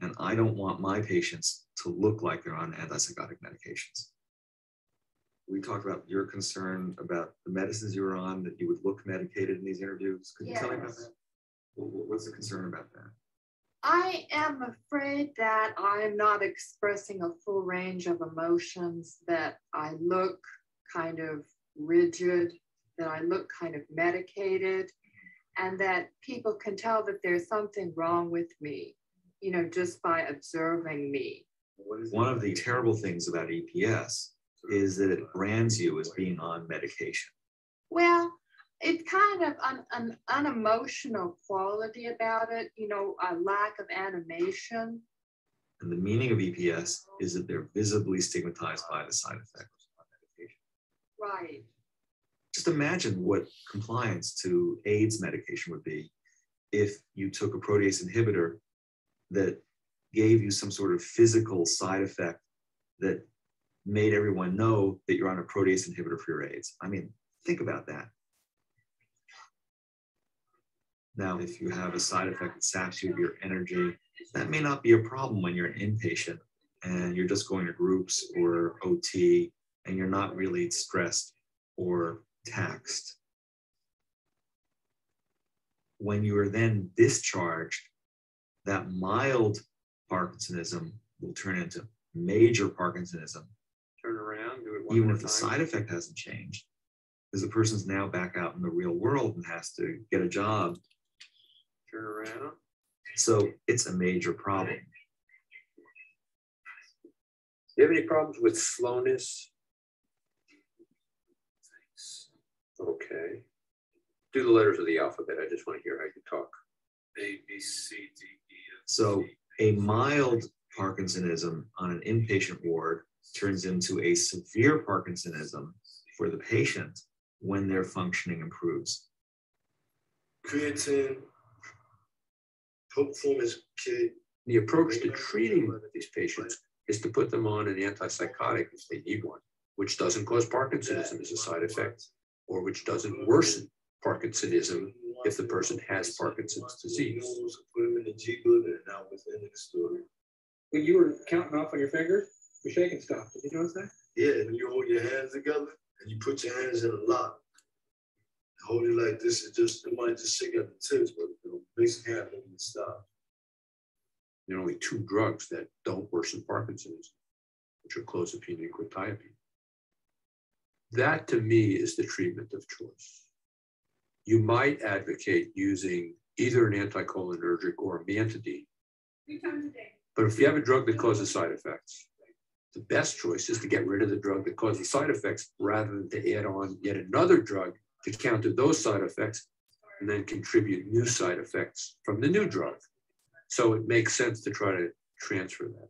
E: And I don't want my patients to look like they're on antipsychotic medications. We talked about your concern about the medicines you were on, that you would look medicated in these interviews. Could you tell me about that? What's the concern about that?
F: I am afraid that I'm not expressing a full range of emotions, that I look kind of rigid, that I look kind of medicated, and that people can tell that there's something wrong with me you know, just by observing me.
E: One of the terrible things about EPS is that it brands you as being on medication.
F: Well, it's kind of an, an unemotional quality about it, you know, a lack of animation.
E: And the meaning of EPS is that they're visibly stigmatized by the side effects of medication.
F: Right.
E: Just imagine what compliance to AIDS medication would be if you took a protease inhibitor that gave you some sort of physical side effect that made everyone know that you're on a protease inhibitor for your AIDS. I mean, think about that. Now, if you have a side effect that saps you of your energy, that may not be a problem when you're an inpatient and you're just going to groups or OT and you're not really stressed or taxed. When you are then discharged that mild Parkinsonism will turn into major Parkinsonism.
C: Turn around, do it
E: even if the side effect hasn't changed, because the person's now back out in the real world and has to get a job.
C: Turn around.
E: So it's a major problem.
C: Do you have any problems with slowness? Okay. Do the letters of the alphabet. I just want to hear how you talk.
G: A, B, C, D,
E: so a mild Parkinsonism on an inpatient ward turns into a severe Parkinsonism for the patient when their functioning improves.
G: Creatine, performance kit.
C: The approach to treating these patients is to put them on an antipsychotic if they need one, which doesn't cause Parkinsonism as a side effect, or which doesn't worsen Parkinsonism if the person has Parkinson's disease.
G: Put them in the G book and now was the end of the story.
A: When you were counting off on your fingers, your shaking stopped. Did you notice that?
G: Yeah, and you hold your hands together and you put your hands in a lock. Hold it like this, it just it might just shake at the tips, but you know, basically have it stop.
C: There are only two drugs that don't worsen Parkinson's, which are clozapine and quetiapine. That to me is the treatment of choice you might advocate using either an anticholinergic or a amantadine. But if you have a drug that causes side effects, the best choice is to get rid of the drug that causes side effects rather than to add on yet another drug to counter those side effects and then contribute new side effects from the new drug. So it makes sense to try to transfer that.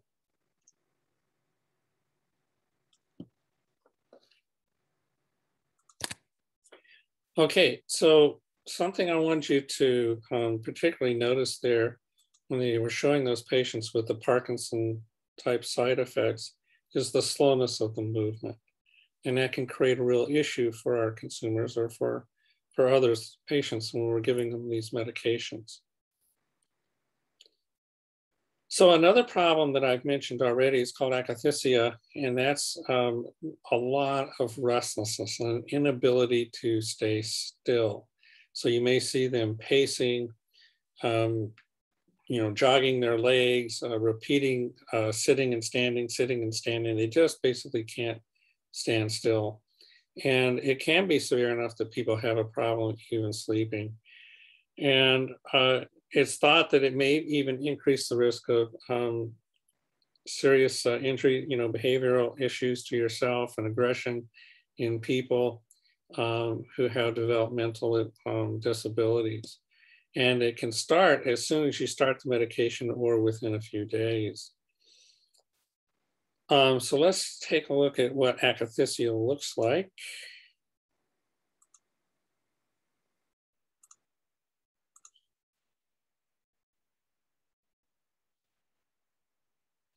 A: Okay, so something I want you to um, particularly notice there when they were showing those patients with the Parkinson type side effects is the slowness of the movement. And that can create a real issue for our consumers or for, for others, patients, when we're giving them these medications. So another problem that I've mentioned already is called akathisia, and that's um, a lot of restlessness and inability to stay still. So you may see them pacing, um, you know, jogging their legs, uh, repeating uh, sitting and standing, sitting and standing. They just basically can't stand still. And it can be severe enough that people have a problem even sleeping. And uh, it's thought that it may even increase the risk of um, serious uh, injury, you know, behavioral issues to yourself and aggression in people um, who have developmental um, disabilities. And it can start as soon as you start the medication or within a few days. Um, so let's take a look at what akathisia looks like.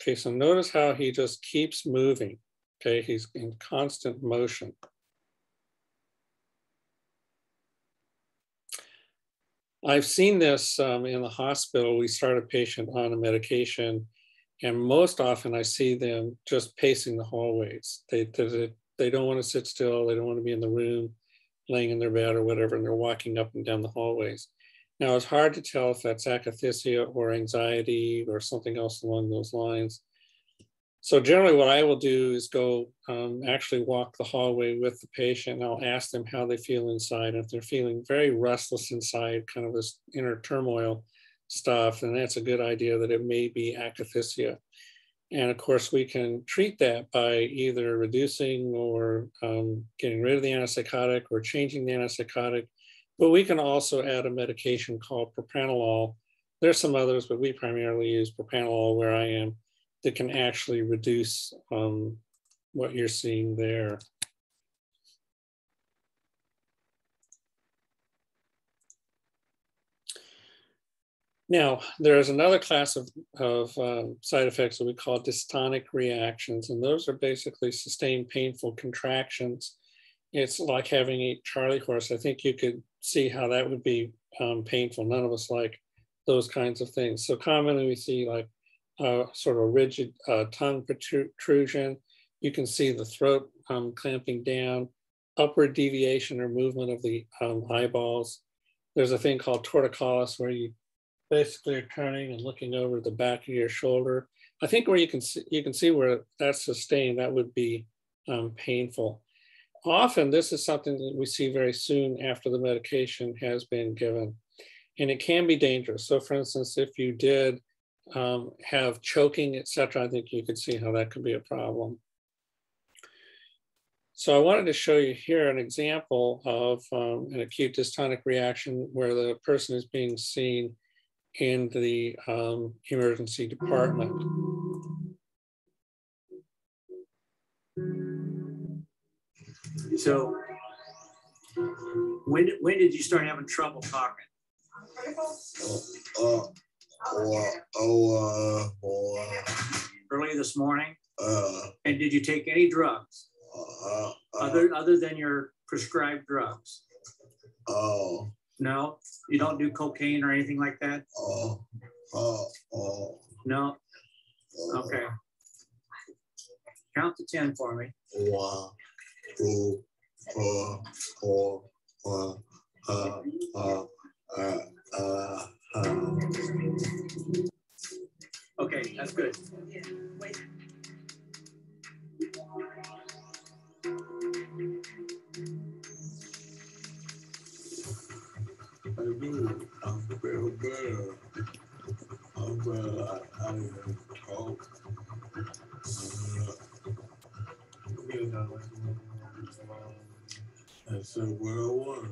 A: Okay, so notice how he just keeps moving. Okay, he's in constant motion. I've seen this um, in the hospital. We start a patient on a medication, and most often I see them just pacing the hallways. They, they, they don't want to sit still. They don't want to be in the room, laying in their bed or whatever, and they're walking up and down the hallways. Now, it's hard to tell if that's akathisia or anxiety or something else along those lines. So generally what I will do is go um, actually walk the hallway with the patient. I'll ask them how they feel inside. If they're feeling very restless inside, kind of this inner turmoil stuff, then that's a good idea that it may be akathisia. And of course, we can treat that by either reducing or um, getting rid of the antipsychotic or changing the antipsychotic. But we can also add a medication called propranolol. There's some others, but we primarily use propranolol where I am that can actually reduce um, what you're seeing there. Now, there is another class of, of um, side effects that we call dystonic reactions, and those are basically sustained painful contractions. It's like having a Charlie horse. I think you could see how that would be um, painful. None of us like those kinds of things. So commonly we see like uh, sort of rigid uh, tongue protrusion. You can see the throat um, clamping down, upward deviation or movement of the um, eyeballs. There's a thing called torticollis where you basically are turning and looking over the back of your shoulder. I think where you can see, you can see where that's sustained, that would be um, painful. Often this is something that we see very soon after the medication has been given and it can be dangerous. So for instance, if you did um, have choking, etc., I think you could see how that could be a problem. So I wanted to show you here an example of um, an acute dystonic reaction where the person is being seen in the um, emergency department.
H: So when, when did you start having trouble talking?
I: Uh, uh, Oh, oh, uh,
H: early this morning?
I: Uh,
H: and did you take any drugs
I: uh, uh,
H: other other than your prescribed drugs?
I: Oh.
H: No, you don't do cocaine or anything like that.
I: Oh. Oh. Oh.
H: No. Okay. Count to ten for me.
I: One, two, four, four, uh, uh, uh, uh, uh. Um,
H: okay, that's good.
I: I do. I'm. I'm I. Uh, said I was.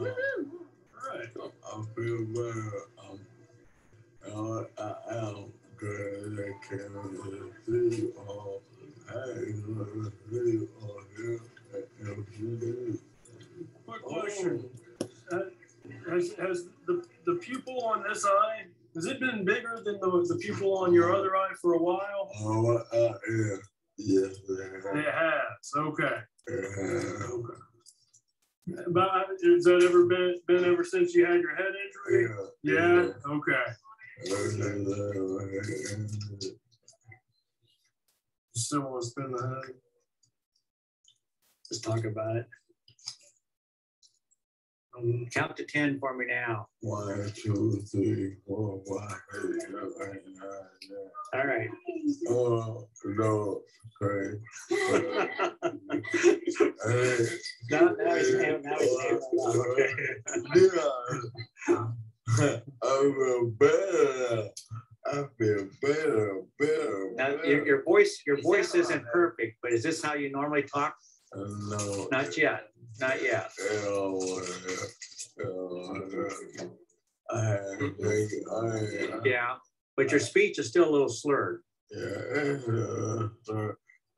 I: Right. I feel better. Um, I, I am glad I can see all. I see all here.
H: Quick question. Uh,
J: has, has the, the pupil on this eye, has it been bigger than the, the pupil on your other eye for a while?
I: Oh, uh, yeah, yes, yeah,
J: It has, okay.
I: yeah,
J: okay. But uh, has that ever been, been ever since you had your head injury? Yeah, okay. Still want to spin the head.
H: Let's talk about it. Count to 10 for me now.
I: One, two, three, four, five, six, seven, eight, nine, ten.
H: All right.
I: Oh, no, okay. Hey.
H: Now, now he's now, now he's okay.
I: Yeah. I feel better. I feel better, better.
H: Now,
I: better.
H: your, your voice, your voice isn't perfect, but is this how you normally talk?
I: No.
H: Not yet, not yet.
I: I had to take, I,
H: Yeah, but your speech is still a little slurred.
I: yeah, uh, uh,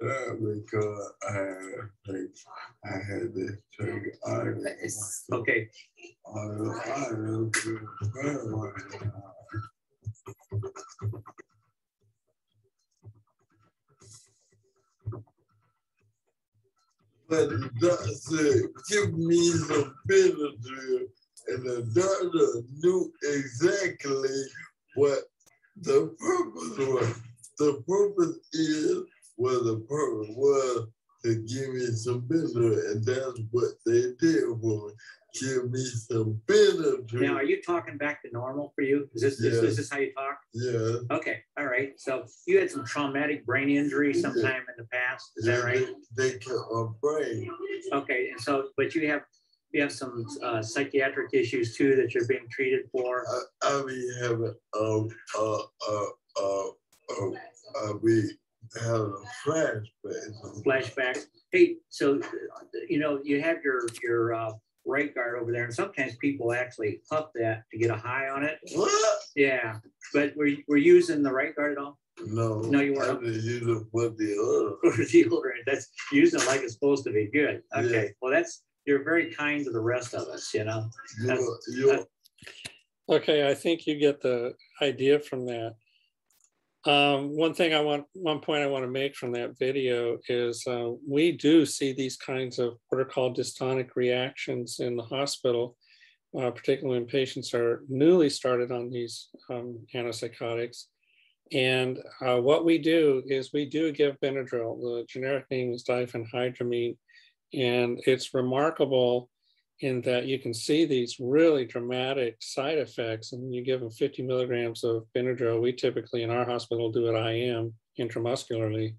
I: uh, because I had to take, I had to take,
H: Okay,
I: I, I don't feel better right now. But the doctor said, give me some Benadryl, and the doctor knew exactly what the purpose was. The purpose is, well, the purpose was to give me some Benadryl, and that's what they did for me. Give me some Benadryl.
H: now are you talking back to normal for you? Is this, is, is this how you talk?
I: Yeah.
H: Okay, all right. So you had some traumatic brain injury sometime in the past, is that right?
I: They, they kept my brain.
H: Okay, and so, but you have, you have some uh, psychiatric issues too that you're being treated for.
I: I, I be having um uh uh uh uh I be having flashbacks.
H: flashbacks. Hey, so, you know, you have your, your uh, Right Guard over there and sometimes people actually puff that to get a high on it.
I: What?
H: Yeah, but were, you- were you using the Right Guard at all?
I: No.
H: No, you weren't.
I: I didn't use it for the other.
H: Or deodorant? That's using it like it's supposed to be. Good. Okay,
I: Yeah.
H: well, that's, you're very kind to the rest of us, you know?
I: You, you,
A: Okay, I think you get the idea from that. Um, one thing I want, one point I want to make from that video is uh, we do see these kinds of what are called dystonic reactions in the hospital, uh, particularly when patients are newly started on these um, antipsychotics. And uh, what we do is we do give Benadryl. The generic name is diphenhydramine. And it's remarkable in that you can see these really dramatic side effects and you give them 50 milligrams of Benadryl. We typically in our hospital do it IM intramuscularly.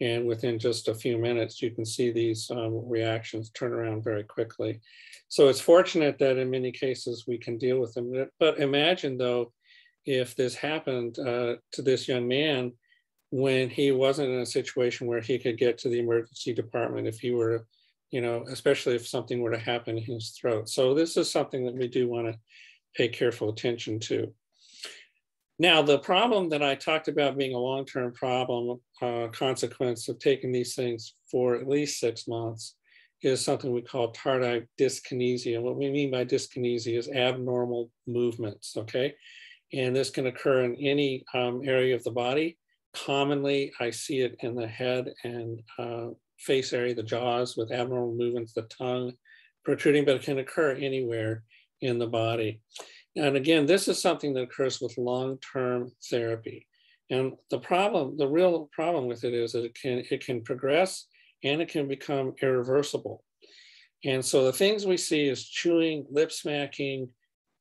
A: And within just a few minutes, you can see these um, reactions turn around very quickly. So it's fortunate that in many cases we can deal with them. But imagine though, if this happened uh, to this young man when he wasn't in a situation where he could get to the emergency department, if he were you know, especially if something were to happen in his throat. So this is something that we do want to pay careful attention to. Now, the problem that I talked about being a long-term problem, uh, consequence of taking these things for at least six months is something we call tardive dyskinesia. What we mean by dyskinesia is abnormal movements, okay? And this can occur in any um, area of the body. Commonly, I see it in the head and uh, face area, the jaws with abnormal movements, the tongue protruding, but it can occur anywhere in the body. And again, this is something that occurs with long-term therapy. And the problem, the real problem with it is that it can, it can progress and it can become irreversible. And so the things we see is chewing, lip smacking,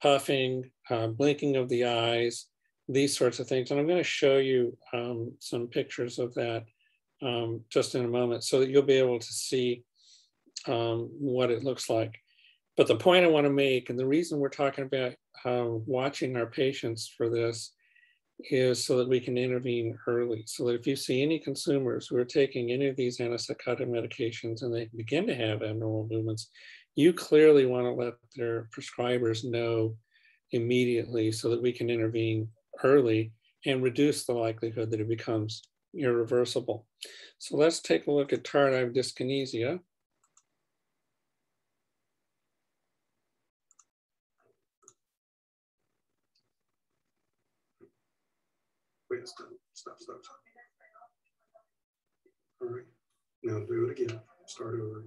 A: puffing, uh, blinking of the eyes, these sorts of things. And I'm going to show you um, some pictures of that um, just in a moment so that you'll be able to see um, what it looks like. But the point I want to make, and the reason we're talking about uh, watching our patients for this is so that we can intervene early. So that if you see any consumers who are taking any of these antipsychotic medications and they begin to have abnormal movements, you clearly want to let their prescribers know immediately so that we can intervene early and reduce the likelihood that it becomes irreversible. So let's take a look at tardive dyskinesia.
J: Wait, stop, stop, stop. All right, now do it again, start over.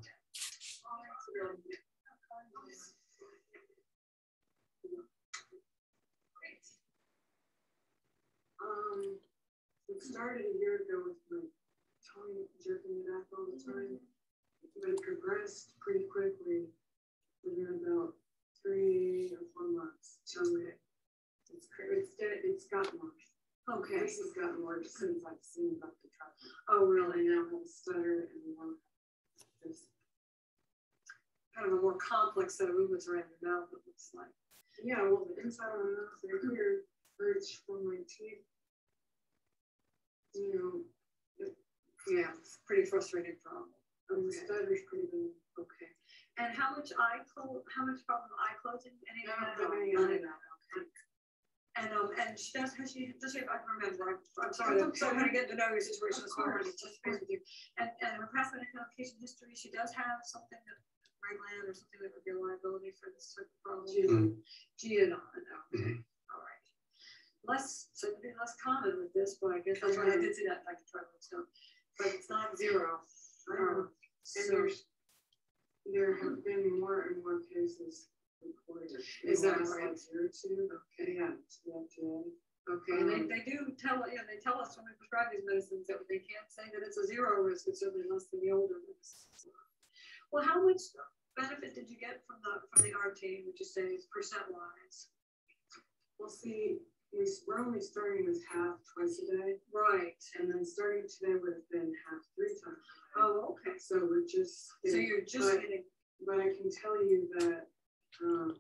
K: Um, it started a year ago with my tongue jerking it back all the time, but it progressed pretty quickly within about three or four months. So it, it's it's it's gotten worse. Okay. This has gotten worse since I've seen Dr. Truck. Oh, really? Now I have a stutter and one this kind of a more complex set of movements around your mouth, it looks like. Yeah, well, the inside of my mouth right here hurts from my teeth you know, yeah, pretty frustrating problem. Okay. Pretty bad. Okay.
L: And how much eye close? How much problem eye closing? Any
K: of that? No, none of that.
L: Okay. And um, and she does. Has she? Does she? I can remember. I'm, I'm sorry. I'm sorry to get to know your situation. Of course. Just with you. And and her past medical education history, she does have something that right land or something that would be a liability for this sort of problem.
K: -hmm. Gia, no, no. Mm -hmm
L: less something less common with this, but I guess that's why I did see that like tribal stone. But it's not zero. Um,
K: and there's there have been more and more cases reported.
L: Is that right?
K: Zero two? Okay, yeah, yeah.
L: Okay, and they, they do tell you they tell us when we prescribe these medicines that they can't say that it's a zero risk, it's certainly less than the older risk. Well, how much benefit did you get from the from the RT, would you say percent wise?
K: Well, see, we're only starting with half twice a day.
L: Right.
K: And then starting today would have been half three times.
L: Oh, okay.
K: So we're just.
L: So you're just
K: but,
L: getting.
K: But I can tell you that um,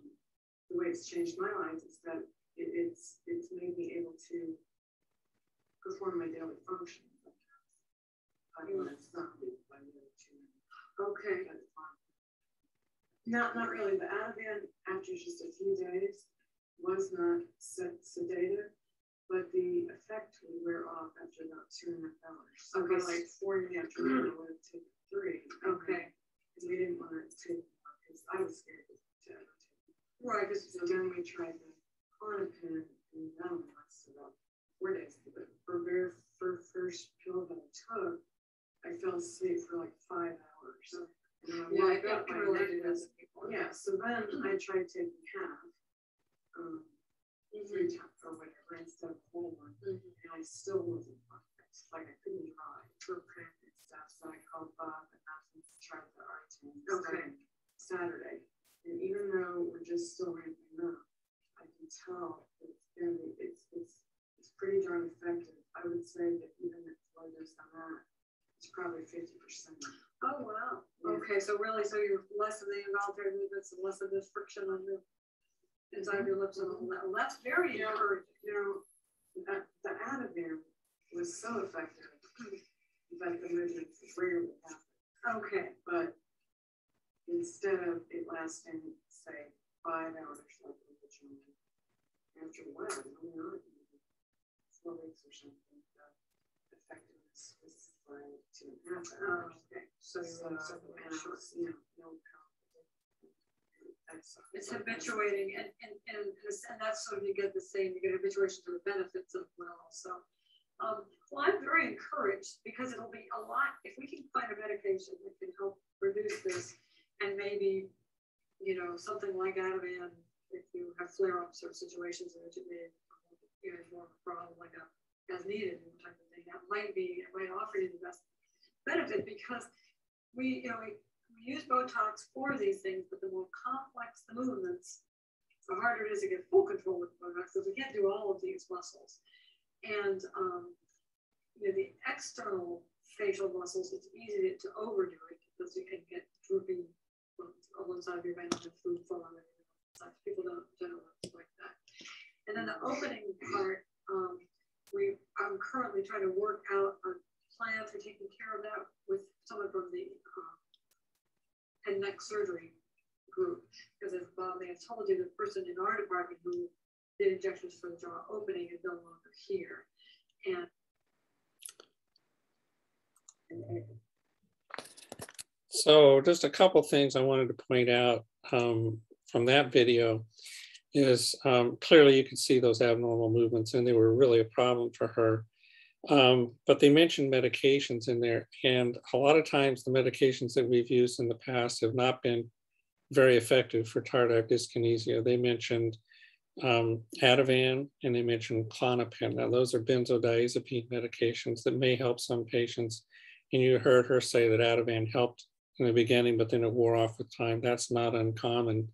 K: the way it's changed my life is that it, it's it's made me able to perform my daily functions. Okay. That's fine. Not not really. The Ativan after just a few days was not sedated, but the effect would wear off after about two and a half hours. So okay. like four in the afternoon, I would have taken three.
L: Okay.
K: Because we didn't want to take more because I was scared to take
L: Right.
K: So then we tried the Klonopin and that only lasted about four days. But for very for first pill that I took, I fell asleep for like five hours.
L: And yeah, I got my neck
K: Yeah, so then I tried taking half um, three times or whatever instead of whole one. Mm-hmm. And I still wasn't perfect. Like I couldn't drive for print and stuff. So I called Bob and asked him to try the art okay. Saturday. And even though we're just still ramping up, I can tell it's been it's it's it's pretty darn effective. I would say that even if dose on that, it's probably 50%.
L: Oh wow. Yeah. Okay, so really so you're less of the involuntary movements and less of the friction on the inside your lips and all that. Well, that's very
K: you encouraging. Know, you know, that, the Ativan was so effective that the movements rarely happen.
L: Okay.
K: But instead of it lasting, say, five hours like the children, after a while, not four weeks or something, the effectiveness was like two and a half hours.
L: Oh, okay. So, so, so
K: and I was, you know, no
L: it's habituating, and, and, and, and that's sort of you get the same, you get habituation to the benefits of well. So, um, well, I'm very encouraged because it'll be a lot, if we can find a medication that can help reduce this, and maybe, you know, something like Ativan, if you have flare ups or situations in which it may, you know, more of a problem like a as needed type of thing, that might be, it might offer you the best benefit because we, you know, we, we use Botox for these things, but the more complex the movements, the harder it is to get full control with Botox because we can't do all of these muscles. And um, you know, the external facial muscles, it's easy to, to overdo it because you can get drooping on one side of your head and food fall on the. People don't generally like that. And then the opening part, um, we I'm currently trying to work out a plan for taking care of that with someone from the uh, and neck surgery group. Because as Bob may have told you, the person in our department who did injections for the jaw opening is no longer here. And
A: so just a couple things I wanted to point out um, from that video is um, clearly you could see those abnormal movements and they were really a problem for her. Um, but they mentioned medications in there. And a lot of times the medications that we've used in the past have not been very effective for tardive dyskinesia. They mentioned um, Ativan and they mentioned Klonopin. Now those are benzodiazepine medications that may help some patients. And you heard her say that Ativan helped in the beginning, but then it wore off with time. That's not uncommon.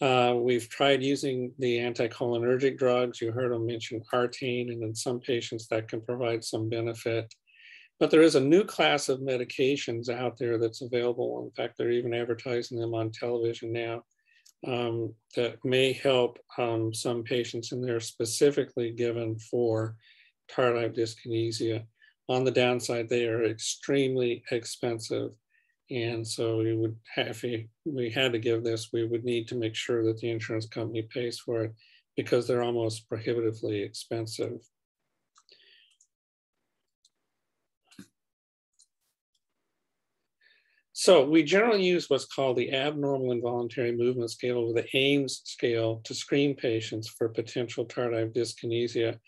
A: Uh, we've tried using the anticholinergic drugs. You heard them mention Artane, and in some patients that can provide some benefit. But there is a new class of medications out there that's available. In fact, they're even advertising them on television now um, that may help um, some patients, and they're specifically given for tardive dyskinesia. On the downside, they are extremely expensive. And so we would have, if we had to give this, we would need to make sure that the insurance company pays for it because they're almost prohibitively expensive. So we generally use what's called the abnormal involuntary movement scale or the AIMS scale to screen patients for potential tardive dyskinesia.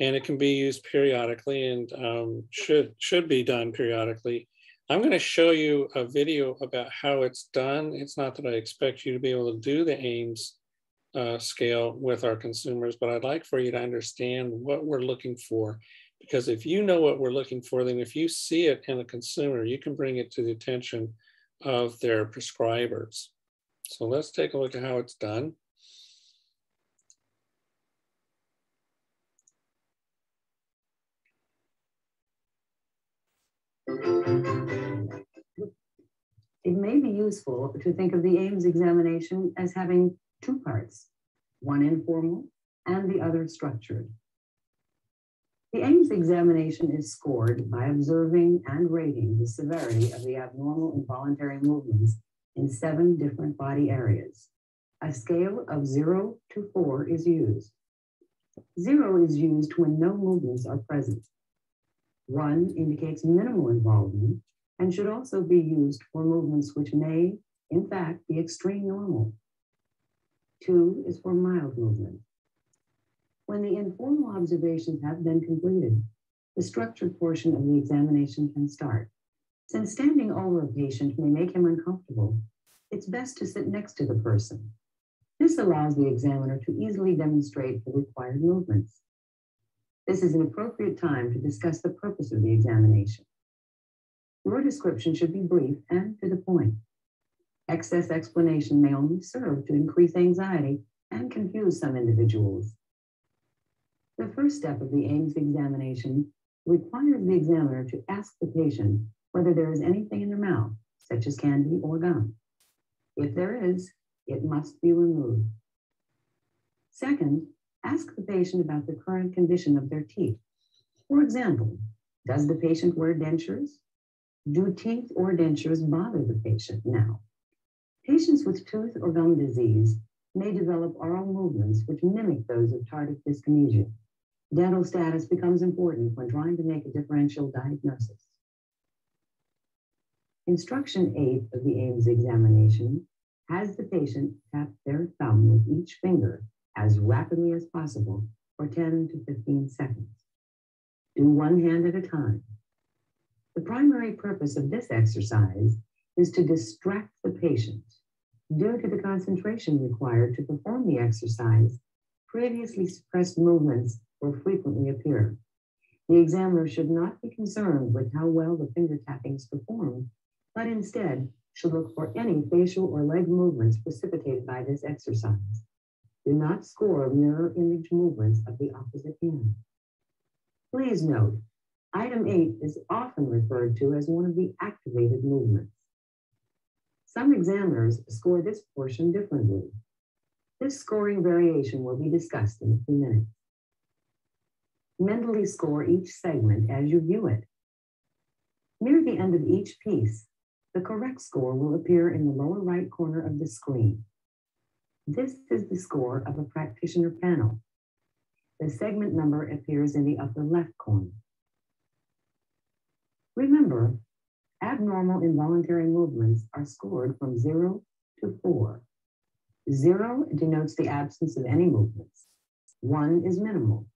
A: And it can be used periodically and um, should, should be done periodically I'm going to show you a video about how it's done. It's not that I expect you to be able to do the AIMS uh, scale with our consumers, but I'd like for you to understand what we're looking for. Because if you know what we're looking for, then if you see it in a consumer, you can bring it to the attention of their prescribers. So let's take a look at how it's done.
M: It may be useful to think of the AIMS examination as having two parts, one informal and the other structured. The AIMS examination is scored by observing and rating the severity of the abnormal involuntary movements in seven different body areas. A scale of zero to four is used. Zero is used when no movements are present. One indicates minimal involvement and should also be used for movements which may, in fact, be extreme normal. Two is for mild movement. When the informal observations have been completed, the structured portion of the examination can start. Since standing over a patient may make him uncomfortable, it's best to sit next to the person. This allows the examiner to easily demonstrate the required movements. This is an appropriate time to discuss the purpose of the examination. Your description should be brief and to the point. Excess explanation may only serve to increase anxiety and confuse some individuals. The first step of the AIMS examination requires the examiner to ask the patient whether there is anything in their mouth, such as candy or gum. If there is, it must be removed. Second, ask the patient about the current condition of their teeth. For example, does the patient wear dentures? Do teeth or dentures bother the patient now? Patients with tooth or gum disease may develop oral movements which mimic those of tardive dyskinesia. Dental status becomes important when trying to make a differential diagnosis. Instruction 8 of the AIMS examination has the patient tap their thumb with each finger as rapidly as possible for 10 to 15 seconds. Do one hand at a time the primary purpose of this exercise is to distract the patient. Due to the concentration required to perform the exercise, previously suppressed movements will frequently appear. The examiner should not be concerned with how well the finger tapping is performed, but instead should look for any facial or leg movements precipitated by this exercise. Do not score mirror image movements of the opposite hand. Please note Item 8 is often referred to as one of the activated movements. Some examiners score this portion differently. This scoring variation will be discussed in a few minutes. Mentally score each segment as you view it. Near the end of each piece, the correct score will appear in the lower right corner of the screen. This is the score of a practitioner panel. The segment number appears in the upper left corner. Remember, abnormal involuntary movements are scored from zero to four. Zero denotes the absence of any movements. One is minimal.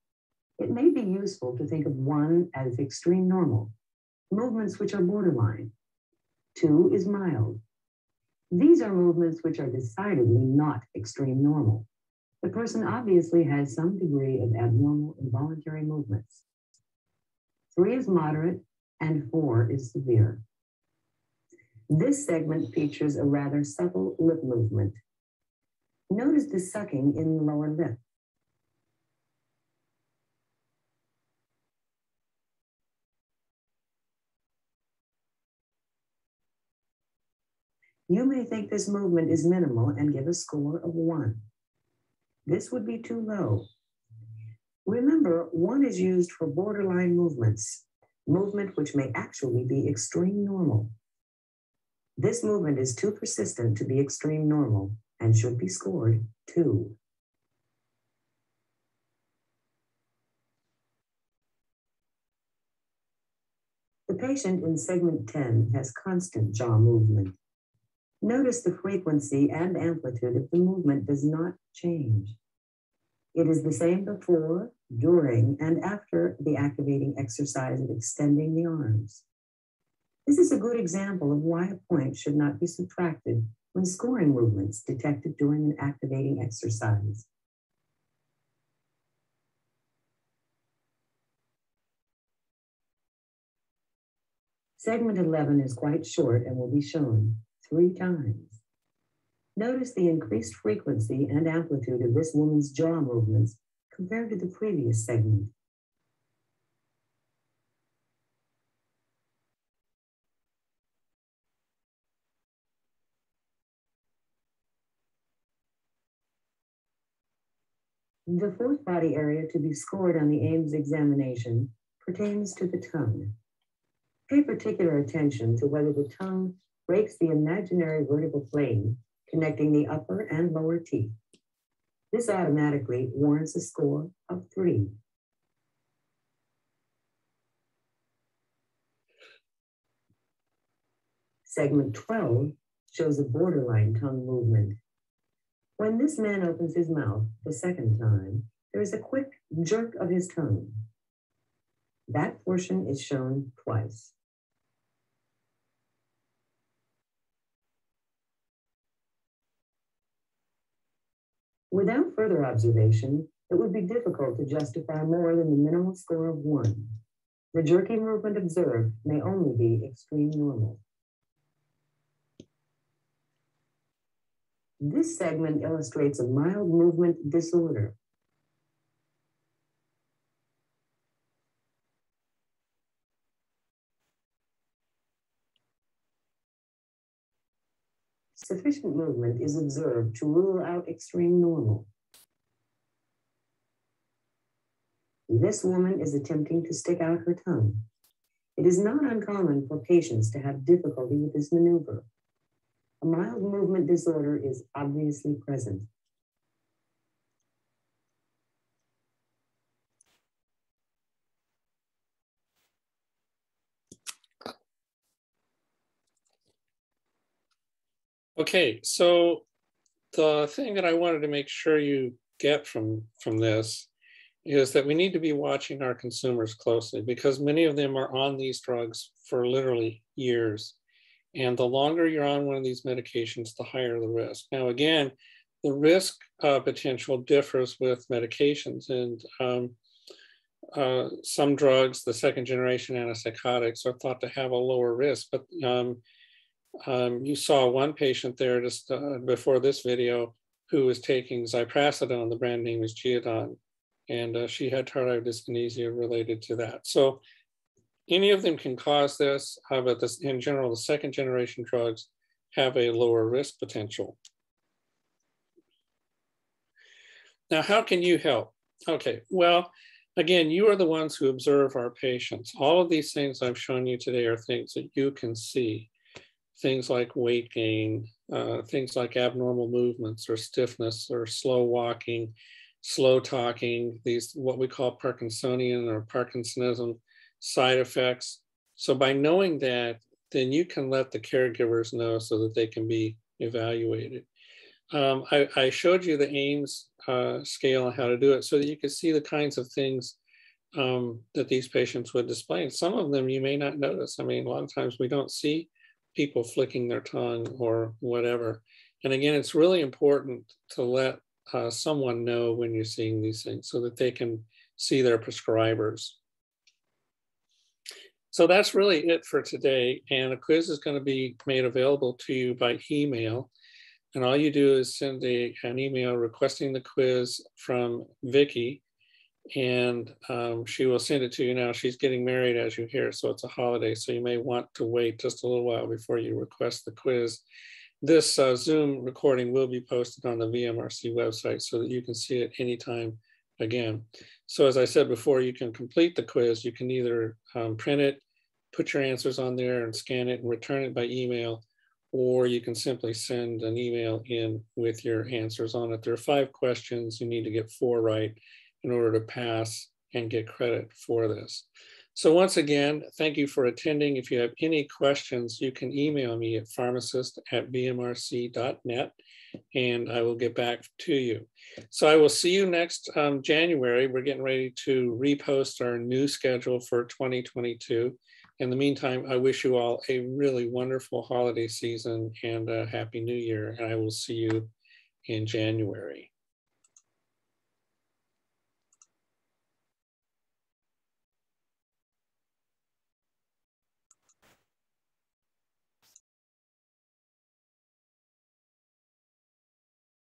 M: It may be useful to think of one as extreme normal, movements which are borderline. Two is mild. These are movements which are decidedly not extreme normal. The person obviously has some degree of abnormal involuntary movements. Three is moderate, and four is severe. This segment features a rather subtle lip movement. Notice the sucking in the lower lip. You may think this movement is minimal and give a score of one. This would be too low. Remember, one is used for borderline movements, movement which may actually be extreme normal. This movement is too persistent to be extreme normal and should be scored two. The patient in segment 10 has constant jaw movement. Notice the frequency and amplitude of the movement does not change. It is the same before, during, and after the activating exercise of extending the arms. This is a good example of why a point should not be subtracted when scoring movements detected during an activating exercise. Segment 11 is quite short and will be shown three times. Notice the increased frequency and amplitude of this woman's jaw movements compared to the previous segment. The fourth body area to be scored on the AIMS examination pertains to the tongue. Pay particular attention to whether the tongue breaks the imaginary vertical plane connecting the upper and lower teeth. This automatically warrants a score of three. Segment 12 shows a borderline tongue movement. When this man opens his mouth the second time, there is a quick jerk of his tongue. That portion is shown twice. Without further observation, it would be difficult to justify more than the minimal score of one. The jerky movement observed may only be extreme normal. This segment illustrates a mild movement disorder. Sufficient movement is observed to rule out extreme normal. This woman is attempting to stick out her tongue. It is not uncommon for patients to have difficulty with this maneuver. A mild movement disorder is obviously present.
A: Okay, so the thing that I wanted to make sure you get from, from this is that we need to be watching our consumers closely because many of them are on these drugs for literally years. And the longer you're on one of these medications, the higher the risk. Now, again, the risk uh, potential differs with medications. And um, uh, some drugs, the second generation antipsychotics, are thought to have a lower risk. But um, um, you saw one patient there just uh, before this video who was taking ziprasidone, the brand name is Geodon, and uh, she had tardive dyskinesia related to that. So any of them can cause this, but this, in general, the second generation drugs have a lower risk potential. Now, how can you help? Okay, well, again, you are the ones who observe our patients. All of these things I've shown you today are things that you can see. Things like weight gain, uh, things like abnormal movements or stiffness or slow walking, slow talking, these what we call Parkinsonian or Parkinsonism side effects. So by knowing that, then you can let the caregivers know so that they can be evaluated. Um, I, I, showed you the AIMS uh, scale and how to do it so that you could see the kinds of things um, that these patients would display. And some of them you may not notice. I mean, a lot of times we don't see people flicking their tongue or whatever. And again, it's really important to let uh, someone know when you're seeing these things so that they can see their prescribers. So that's really it for today. And a quiz is going to be made available to you by email. And all you do is send a, an email requesting the quiz from Vicki, and um, she will send it to you now. She's getting married as you hear, so it's a holiday. So you may want to wait just a little while before you request the quiz. This uh, Zoom recording will be posted on the VMRC website so that you can see it anytime again. So as I said before, you can complete the quiz. You can either um, print it, put your answers on there and scan it and return it by email, or you can simply send an email in with your answers on it. There are five questions. You need to get four right in order to pass and get credit for this. So once again, thank you for attending. If you have any questions, you can email me at pharmacist at vmrc.net and I will get back to you. So I will see you next um, January. We're getting ready to repost our new schedule for 2022. In the meantime, I wish you all a really wonderful holiday season and a happy new year. And I will see you in January.